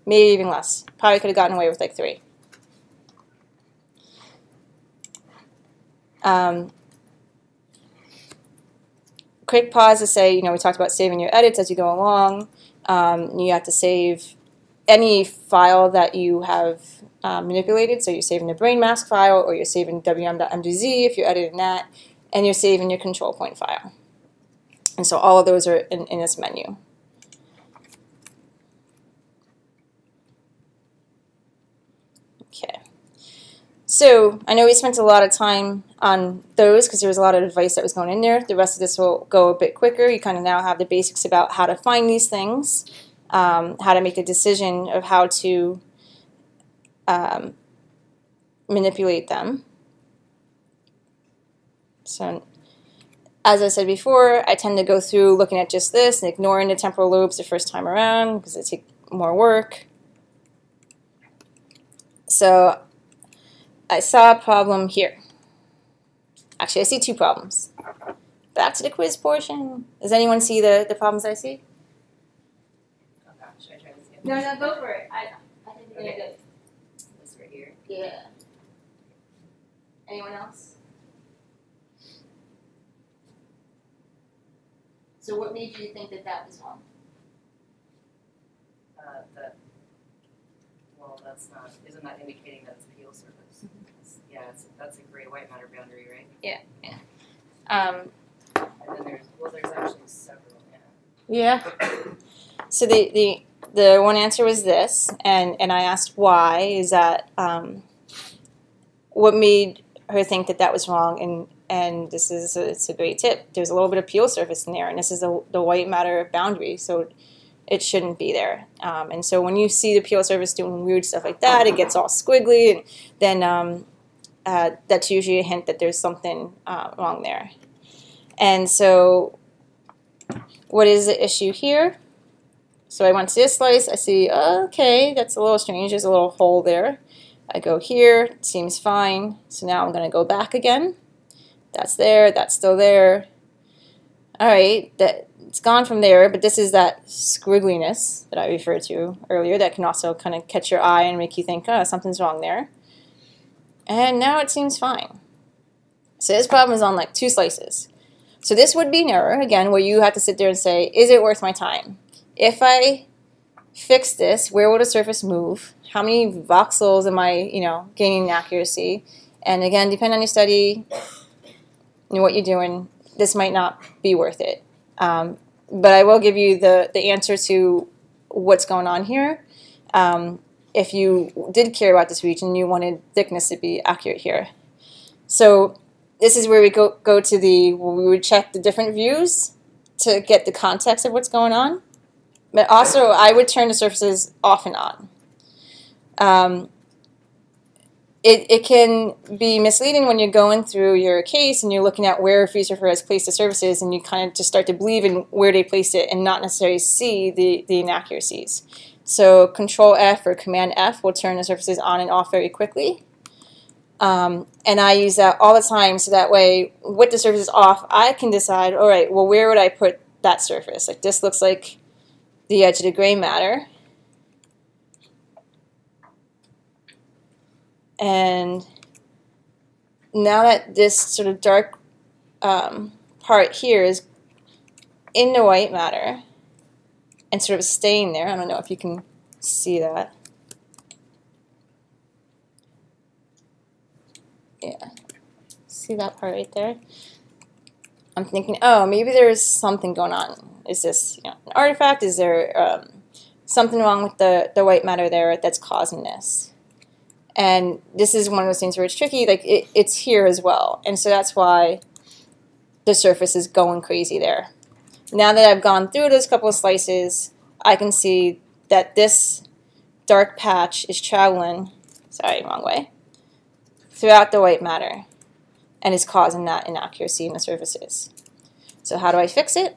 Speaker 1: Maybe even less. Probably could have gotten away with like three. Um, quick pause to say, you know, we talked about saving your edits as you go along. Um, you have to save any file that you have um, manipulated. So you're saving the brain mask file, or you're saving wm.mgz if you're editing that, and you're saving your control point file. And so all of those are in, in this menu. Okay. So I know we spent a lot of time on those because there was a lot of advice that was going in there. The rest of this will go a bit quicker. You kind of now have the basics about how to find these things, um, how to make a decision of how to um, manipulate them. So, as I said before, I tend to go through looking at just this and ignoring the temporal lobes the first time around because it takes more work. So, I saw a problem here. Actually, I see two problems. back to the quiz portion. Does anyone see the, the problems I see?
Speaker 2: Oh gosh, should I try this again?
Speaker 1: No, no, go for it. I, I think
Speaker 2: you're gonna This right here.
Speaker 1: Yeah. Anyone else? So what made you think that that was wrong?
Speaker 2: Uh, that, well, that's not, isn't that indicating that it's pial surface? It's- Yeah, it's, that's a great white matter boundary, right? Yeah.
Speaker 1: Um,
Speaker 2: And then there's, well, there's actually several,
Speaker 1: yeah.
Speaker 2: yeah.
Speaker 1: So the, the the one answer was this, and, and I asked why. Is that um, what made her think that that was wrong? And and this is a, it's a great tip. There's a little bit of pial surface in there, and this is the, the white matter boundary, so it shouldn't be there. Um, and so when you see the pial surface doing weird stuff like that, it gets all squiggly, and then um, uh, that's usually a hint that there's something uh, wrong there. And so, what is the issue here? So I went to this slice, I see, okay, that's a little strange, there's a little hole there. I go here, seems fine. So now I'm gonna go back again. That's there, that's still there. All right, that it's gone from there, but this is that squiggliness that I referred to earlier that can also kind of catch your eye and make you think, oh, something's wrong there. And now it seems fine. So this problem is on like two slices. So this would be an error, again, where you have to sit there and say, is it worth my time? If I fix this, where will the surface move? How many voxels am I, you know, gaining in accuracy? And again, depending on your study and what you're doing, this might not be worth it. Um, but I will give you the, the answer to what's going on here. Um, if you did care about this region, you wanted thickness to be accurate here. So this is where we go, go to the, we would check the different views to get the context of what's going on. But also, I would turn the surfaces off and on. Um, it, it can be misleading when you're going through your case and you're looking at where a surfer has placed the surfaces and you kind of just start to believe in where they placed it and not necessarily see the, the inaccuracies. So Control F or Command F will turn the surfaces on and off very quickly. Um, and I use that all the time so that way with the surfaces off, I can decide, all right, well, where would I put that surface? Like this looks like the edge of the gray matter. And now that this sort of dark um, part here is in the white matter and sort of staying there, I don't know if you can see that. Yeah, see that part right there? I'm thinking, oh, maybe there's something going on. Is this you know, an artifact? Is there um, something wrong with the, the white matter there that's causing this? And this is one of those things where it's tricky. Like it, it's here as well, and so that's why the surface is going crazy there. Now that I've gone through those couple of slices, I can see that this dark patch is traveling. Sorry, wrong way. Throughout the white matter, and is causing that inaccuracy in the surfaces. So how do I fix it?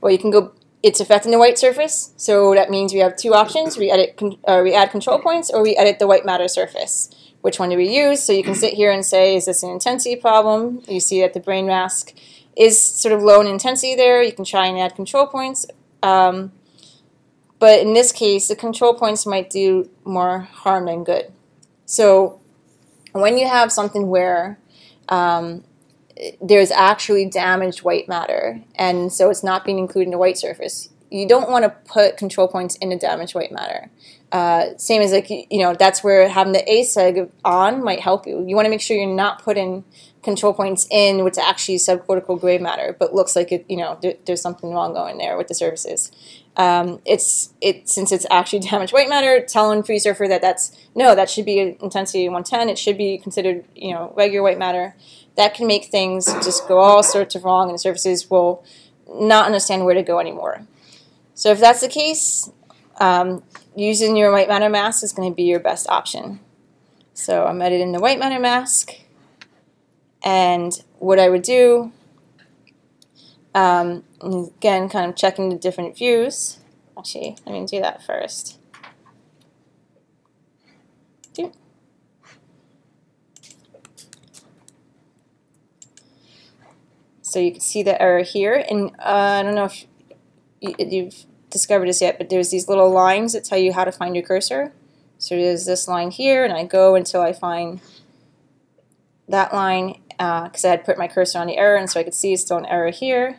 Speaker 1: Well, you can go it's affecting the white surface, so that means we have two options. We edit, uh, we add control points, or we edit the white matter surface. Which one do we use? So you can sit here and say, is this an intensity problem? You see that the brain mask is sort of low in intensity there. You can try and add control points. Um, but in this case, the control points might do more harm than good. So when you have something where um, there's actually damaged white matter, and so it's not being included in the white surface. You don't want to put control points in a damaged white matter. Uh, same as like you know that's where having the ASEG on might help you. You want to make sure you're not putting control points in what's actually subcortical gray matter, but looks like it you know there, there's something wrong going there with the surfaces. Um, it's it since it's actually damaged white matter, telling FreeSurfer that that's no that should be intensity 110. It should be considered you know regular white matter that can make things just go all sorts of wrong and the surfaces will not understand where to go anymore. So if that's the case, um, using your white matter mask is going to be your best option. So I'm editing the white matter mask and what I would do, um, again kind of checking the different views. Actually, let me do that first. So you can see the error here, and uh, I don't know if you've discovered this yet, but there's these little lines that tell you how to find your cursor. So there's this line here, and I go until I find that line because uh, I had put my cursor on the error, and so I could see it's still an error here.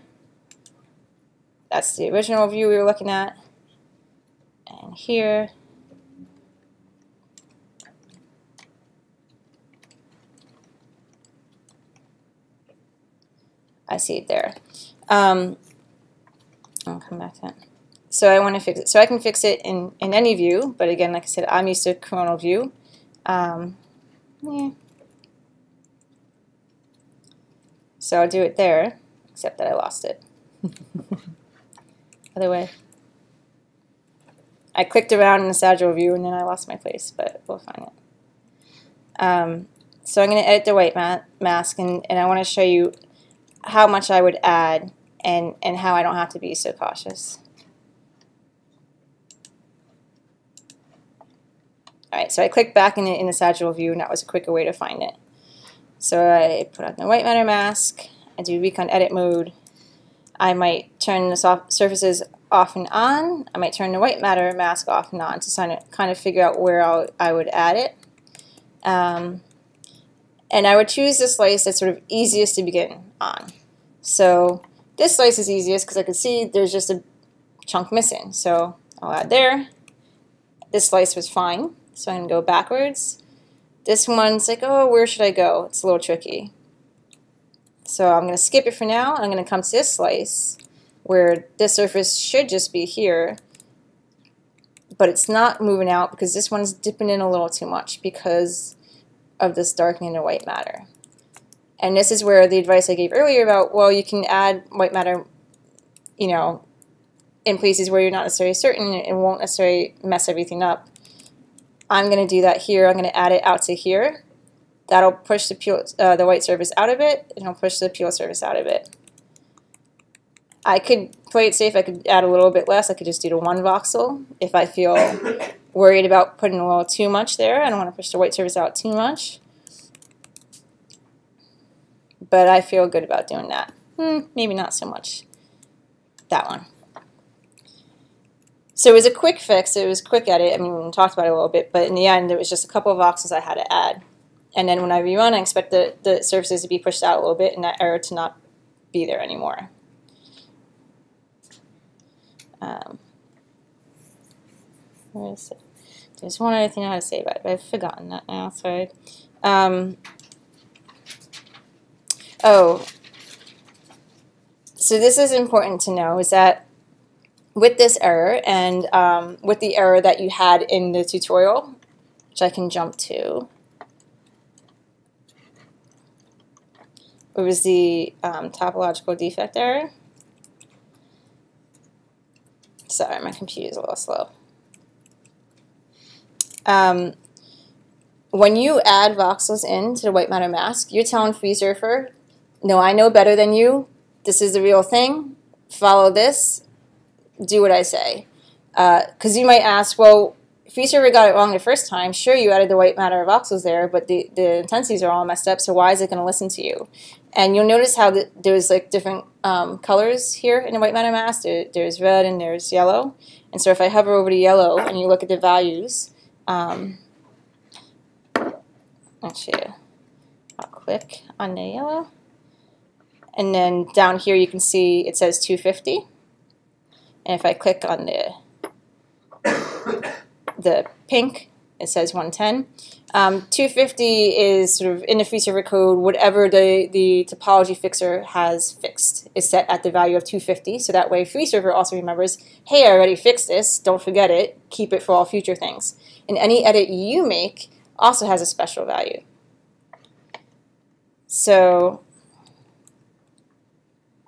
Speaker 1: That's the original view we were looking at. And here. I see it there. Um, I'll come back to that. So I want to fix it. So I can fix it in, in any view, but again, like I said, I'm used to coronal view. Um, yeah. So I'll do it there, except that I lost it. Other way. I clicked around in the sagittal view and then I lost my place, but we'll find it. Um, so I'm going to edit the white ma mask and, and I want to show you how much I would add and, and how I don't have to be so cautious. Alright, so I clicked back in the, in the sagittal view and that was a quicker way to find it. So I put on the white matter mask, I do recon edit mode, I might turn the soft surfaces off and on, I might turn the white matter mask off and on to kind of figure out where I'll, I would add it. Um, and I would choose the slice that's sort of easiest to begin on. So this slice is easiest because I can see there's just a chunk missing. So I'll add there. This slice was fine, so I can go backwards. This one's like, oh, where should I go? It's a little tricky. So I'm going to skip it for now. I'm going to come to this slice where this surface should just be here, but it's not moving out because this one's dipping in a little too much because of this darkening the white matter. And this is where the advice I gave earlier about, well, you can add white matter, you know, in places where you're not necessarily certain it won't necessarily mess everything up. I'm going to do that here. I'm going to add it out to here. That'll push the, pial, uh, the white surface out of it, and it'll push the pial surface out of it. I could play it safe. I could add a little bit less. I could just do the one voxel if I feel worried about putting a little too much there. I don't want to push the white surface out too much but I feel good about doing that. Hmm, maybe not so much that one. So it was a quick fix. It was quick edit. I mean, we talked about it a little bit, but in the end, it was just a couple of voxels I had to add. And then when I rerun, I expect the, the surfaces to be pushed out a little bit and that error to not be there anymore. Um, where is it? There's one other thing I had to say about it, but I've forgotten that now. Sorry. Um, Oh, so this is important to know is that with this error and um, with the error that you had in the tutorial, which I can jump to, it was the um, topological defect error. Sorry, my computer's a little slow. Um, when you add voxels into the white matter mask, you're telling FreeSurfer no, I know better than you. This is the real thing. Follow this. Do what I say. Because uh, you might ask, well, if FreeSurfer got it wrong the first time, sure, you added the white matter of voxels there, but the, the intensities are all messed up, so why is it going to listen to you? And you'll notice how the, there's like different um, colors here in the white matter mask. There, there's red and there's yellow. And so if I hover over to yellow and you look at the values, um, actually, I'll click on the yellow. And then down here you can see it says 250. And if I click on the, the pink, it says 110. Um, 250 is sort of in the FreeSurfer code, whatever the, the topology fixer has fixed is set at the value of 250. So that way FreeSurfer also remembers, hey, I already fixed this, don't forget it, keep it for all future things. And any edit you make also has a special value. So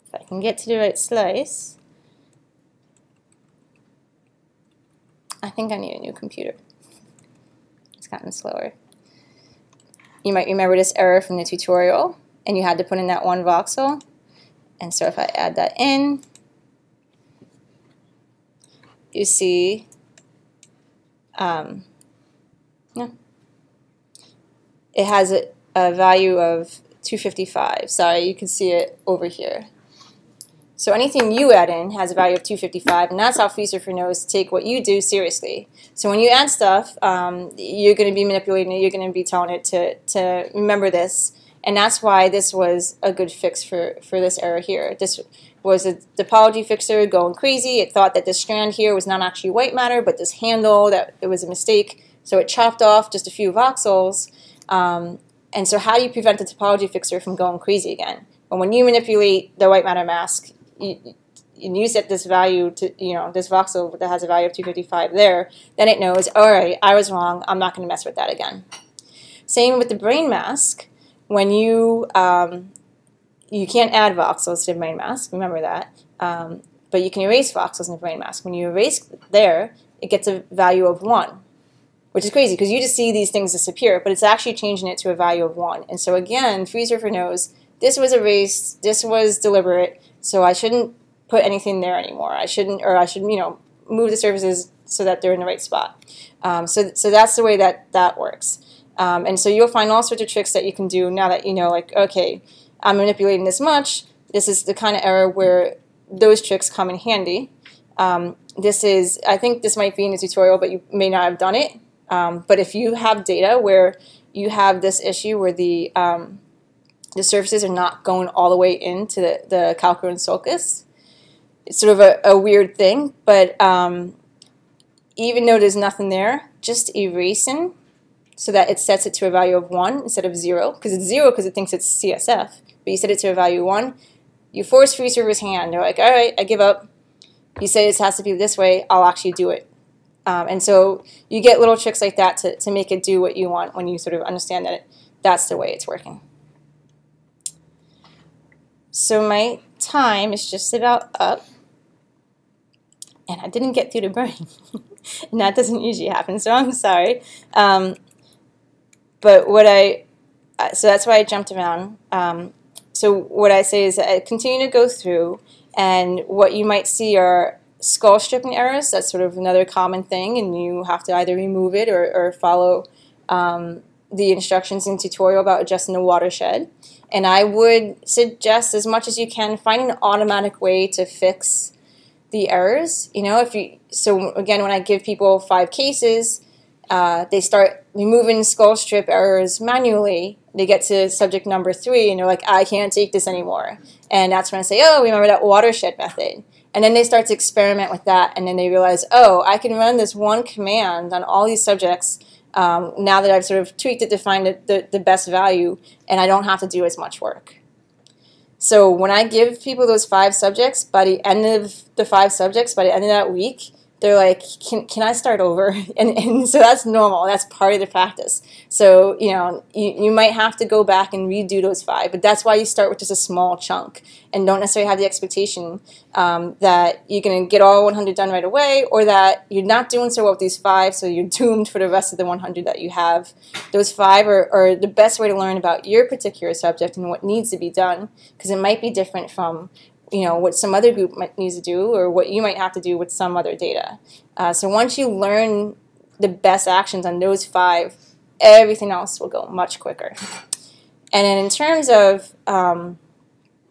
Speaker 1: if I can get to the right slice, I think I need a new computer. It's gotten slower. You might remember this error from the tutorial, and you had to put in that one voxel. And so if I add that in, you see, um, yeah, it has a, a value of 255. Sorry, you can see it over here. So anything you add in has a value of 255, and that's how FreeSurfer knows to take what you do seriously. So when you add stuff, um, you're going to be manipulating it, you're going to be telling it to, to remember this, and that's why this was a good fix for, for this error here. This was a topology fixer going crazy. It thought that this strand here was not actually white matter, but this handle, that it was a mistake. So it chopped off just a few voxels. Um, and so how do you prevent the topology fixer from going crazy again? Well, when you manipulate the white matter mask, and you set this value to, you know, this voxel that has a value of 255 there, then it knows, all right, I was wrong, I'm not going to mess with that again. Same with the brain mask. When you, um, you can't add voxels to the brain mask, remember that, um, but you can erase voxels in the brain mask. When you erase there, it gets a value of 1, which is crazy because you just see these things disappear, but it's actually changing it to a value of 1. And so again, FreeSurfer knows this was erased, this was deliberate, so I shouldn't put anything there anymore. I shouldn't, or I should, you know, move the surfaces so that they're in the right spot. Um, so, so that's the way that that works. Um, and so you'll find all sorts of tricks that you can do now that you know, like, okay, I'm manipulating this much. This is the kind of error where those tricks come in handy. Um, this is, I think this might be in the tutorial, but you may not have done it. Um, but if you have data where you have this issue where the um, the surfaces are not going all the way into the, the calcarine sulcus, it's sort of a, a weird thing, but um, even though there's nothing there, just erasing so that it sets it to a value of 1 instead of 0, because it's 0 because it thinks it's CSF, but you set it to a value 1, you force FreeSurfer's hand. They're like, all right, I give up. You say this has to be this way, I'll actually do it. Um, and so you get little tricks like that to, to make it do what you want when you sort of understand that it, that's the way it's working. So my time is just about up. And I didn't get through the brain. and that doesn't usually happen, so I'm sorry. Um, but what I, so that's why I jumped around. Um, so what I say is I continue to go through, and what you might see are skull stripping errors. That's sort of another common thing, and you have to either remove it or, or follow um, the instructions in tutorial about adjusting the watershed. And I would suggest as much as you can find an automatic way to fix the errors. You know, if you so again when I give people five cases, uh, they start removing skull strip errors manually. They get to subject number three and they're like, I can't take this anymore. And that's when I say, oh, remember that watershed method. And then they start to experiment with that, and then they realize, oh, I can run this one command on all these subjects um, now that I've sort of tweaked it to find the, the, the best value and I don't have to do as much work. So when I give people those five subjects, by the end of the five subjects, by the end of that week, they're like, can, can I start over? And, and so that's normal. That's part of the practice. So, you know, you, you might have to go back and redo those five, but that's why you start with just a small chunk and don't necessarily have the expectation um, that you're going to get all 100 done right away or that you're not doing so well with these five, so you're doomed for the rest of the 100 that you have. Those five are, are the best way to learn about your particular subject and what needs to be done because it might be different from you know what some other group might needs to do or what you might have to do with some other data. Uh, so once you learn the best actions on those five, everything else will go much quicker. And then in terms of um,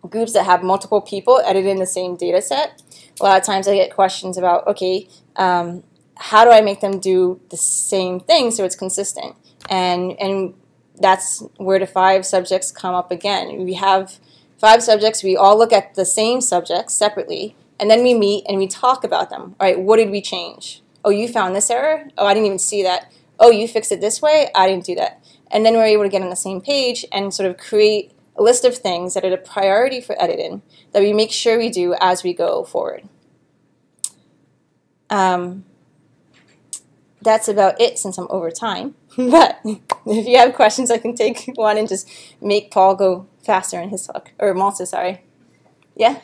Speaker 1: groups that have multiple people editing the same data set, a lot of times I get questions about, okay, um, how do I make them do the same thing so it's consistent? And, and that's where the five subjects come up again. We have five subjects, we all look at the same subjects separately, and then we meet and we talk about them. All right, what did we change? Oh, you found this error? Oh, I didn't even see that. Oh, you fixed it this way? I didn't do that. And then we're able to get on the same page and sort of create a list of things that are the priority for editing that we make sure we do as we go forward. Um, that's about it since I'm over time. but if you have questions, I can take one and just make Paul go faster in his talk, or Malta, sorry. Yeah?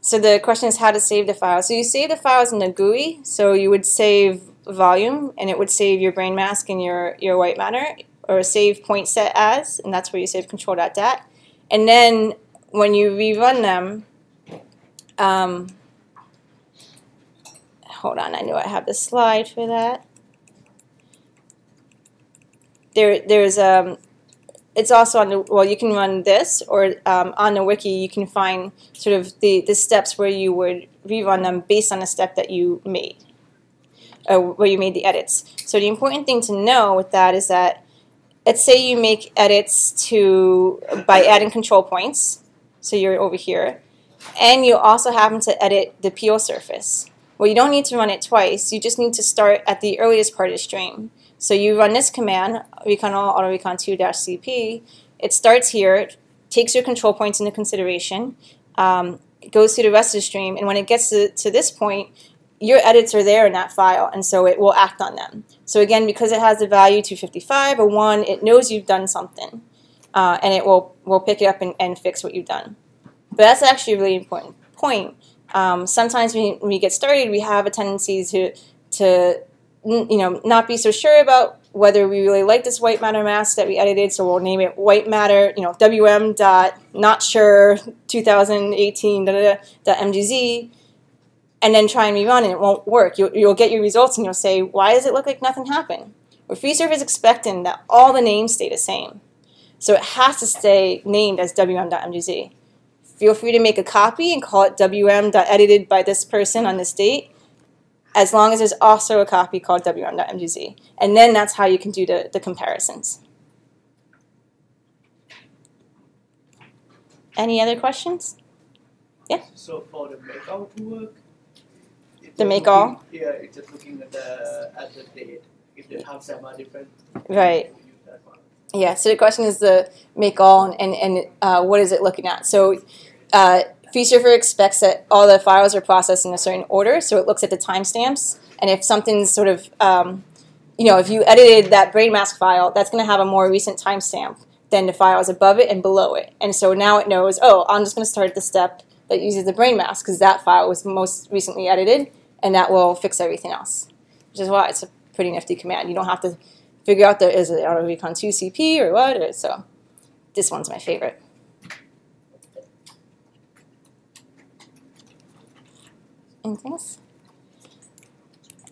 Speaker 1: So the question is how to save the file. So you save the files in the GUI. So you would save volume, and it would save your brain mask and your, your white matter, or save point set as, and that's where you save control.dat. And then when you rerun them, um, hold on, I know I have the slide for that. There, there's um, it's also on the well, you can run this or um, on the wiki you can find sort of the the steps where you would rerun them based on the step that you made, uh, where you made the edits. So the important thing to know with that is that let's say you make edits to by adding control points. So you're over here, and you also happen to edit the pial surface. Well, you don't need to run it twice. You just need to start at the earliest part of the stream. So you run this command, recon all auto recon 2-cp. It starts here, takes your control points into consideration, um, goes through the rest of the stream, and when it gets to, to this point, your edits are there in that file, and so it will act on them. So again, because it has the value 255 or 1, it knows you've done something, uh, and it will, will pick it up and, and fix what you've done. But that's actually a really important point. Um, sometimes when, when we get started, we have a tendency to, to you know, not be so sure about whether we really like this white matter mask that we edited, so we'll name it white matter, you know, wm dot not sure 2018 da, da, da, dot mgz, and then try and rerun and it won't work. You'll, you'll get your results and you'll say, why does it look like nothing happened? Well, FreeSurfer is expecting that all the names stay the same. So it has to stay named as WM dot wm.mgz. Feel free to make a copy and call it wm.edited by this person on this date, as long as there's also a copy called wm.mgz. And then that's how you can do the, the comparisons. Any other questions? Yeah?
Speaker 8: So for the make all to work.
Speaker 1: The make all?
Speaker 8: Yeah, it's just looking at the at the date. If the timestamp are different.
Speaker 1: Right.
Speaker 8: we use that one.
Speaker 1: Yeah, so the question is the make all and, and, and uh, what is it looking at? So uh, FreeSurfer expects that all the files are processed in a certain order, so it looks at the timestamps. And if something's sort of, um, you know, if you edited that brain mask file, that's going to have a more recent timestamp than the files above it and below it. And so now it knows, oh, I'm just going to start at the step that uses the brain mask because that file was most recently edited, and that will fix everything else. Which is why it's a pretty nifty command. You don't have to figure out the is it auto recon 2 CP or what. Or, so this one's my favorite. Anything else?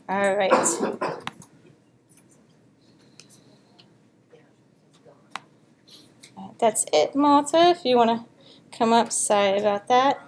Speaker 1: All right. That's it, Malta. If you want to come up, sorry about that.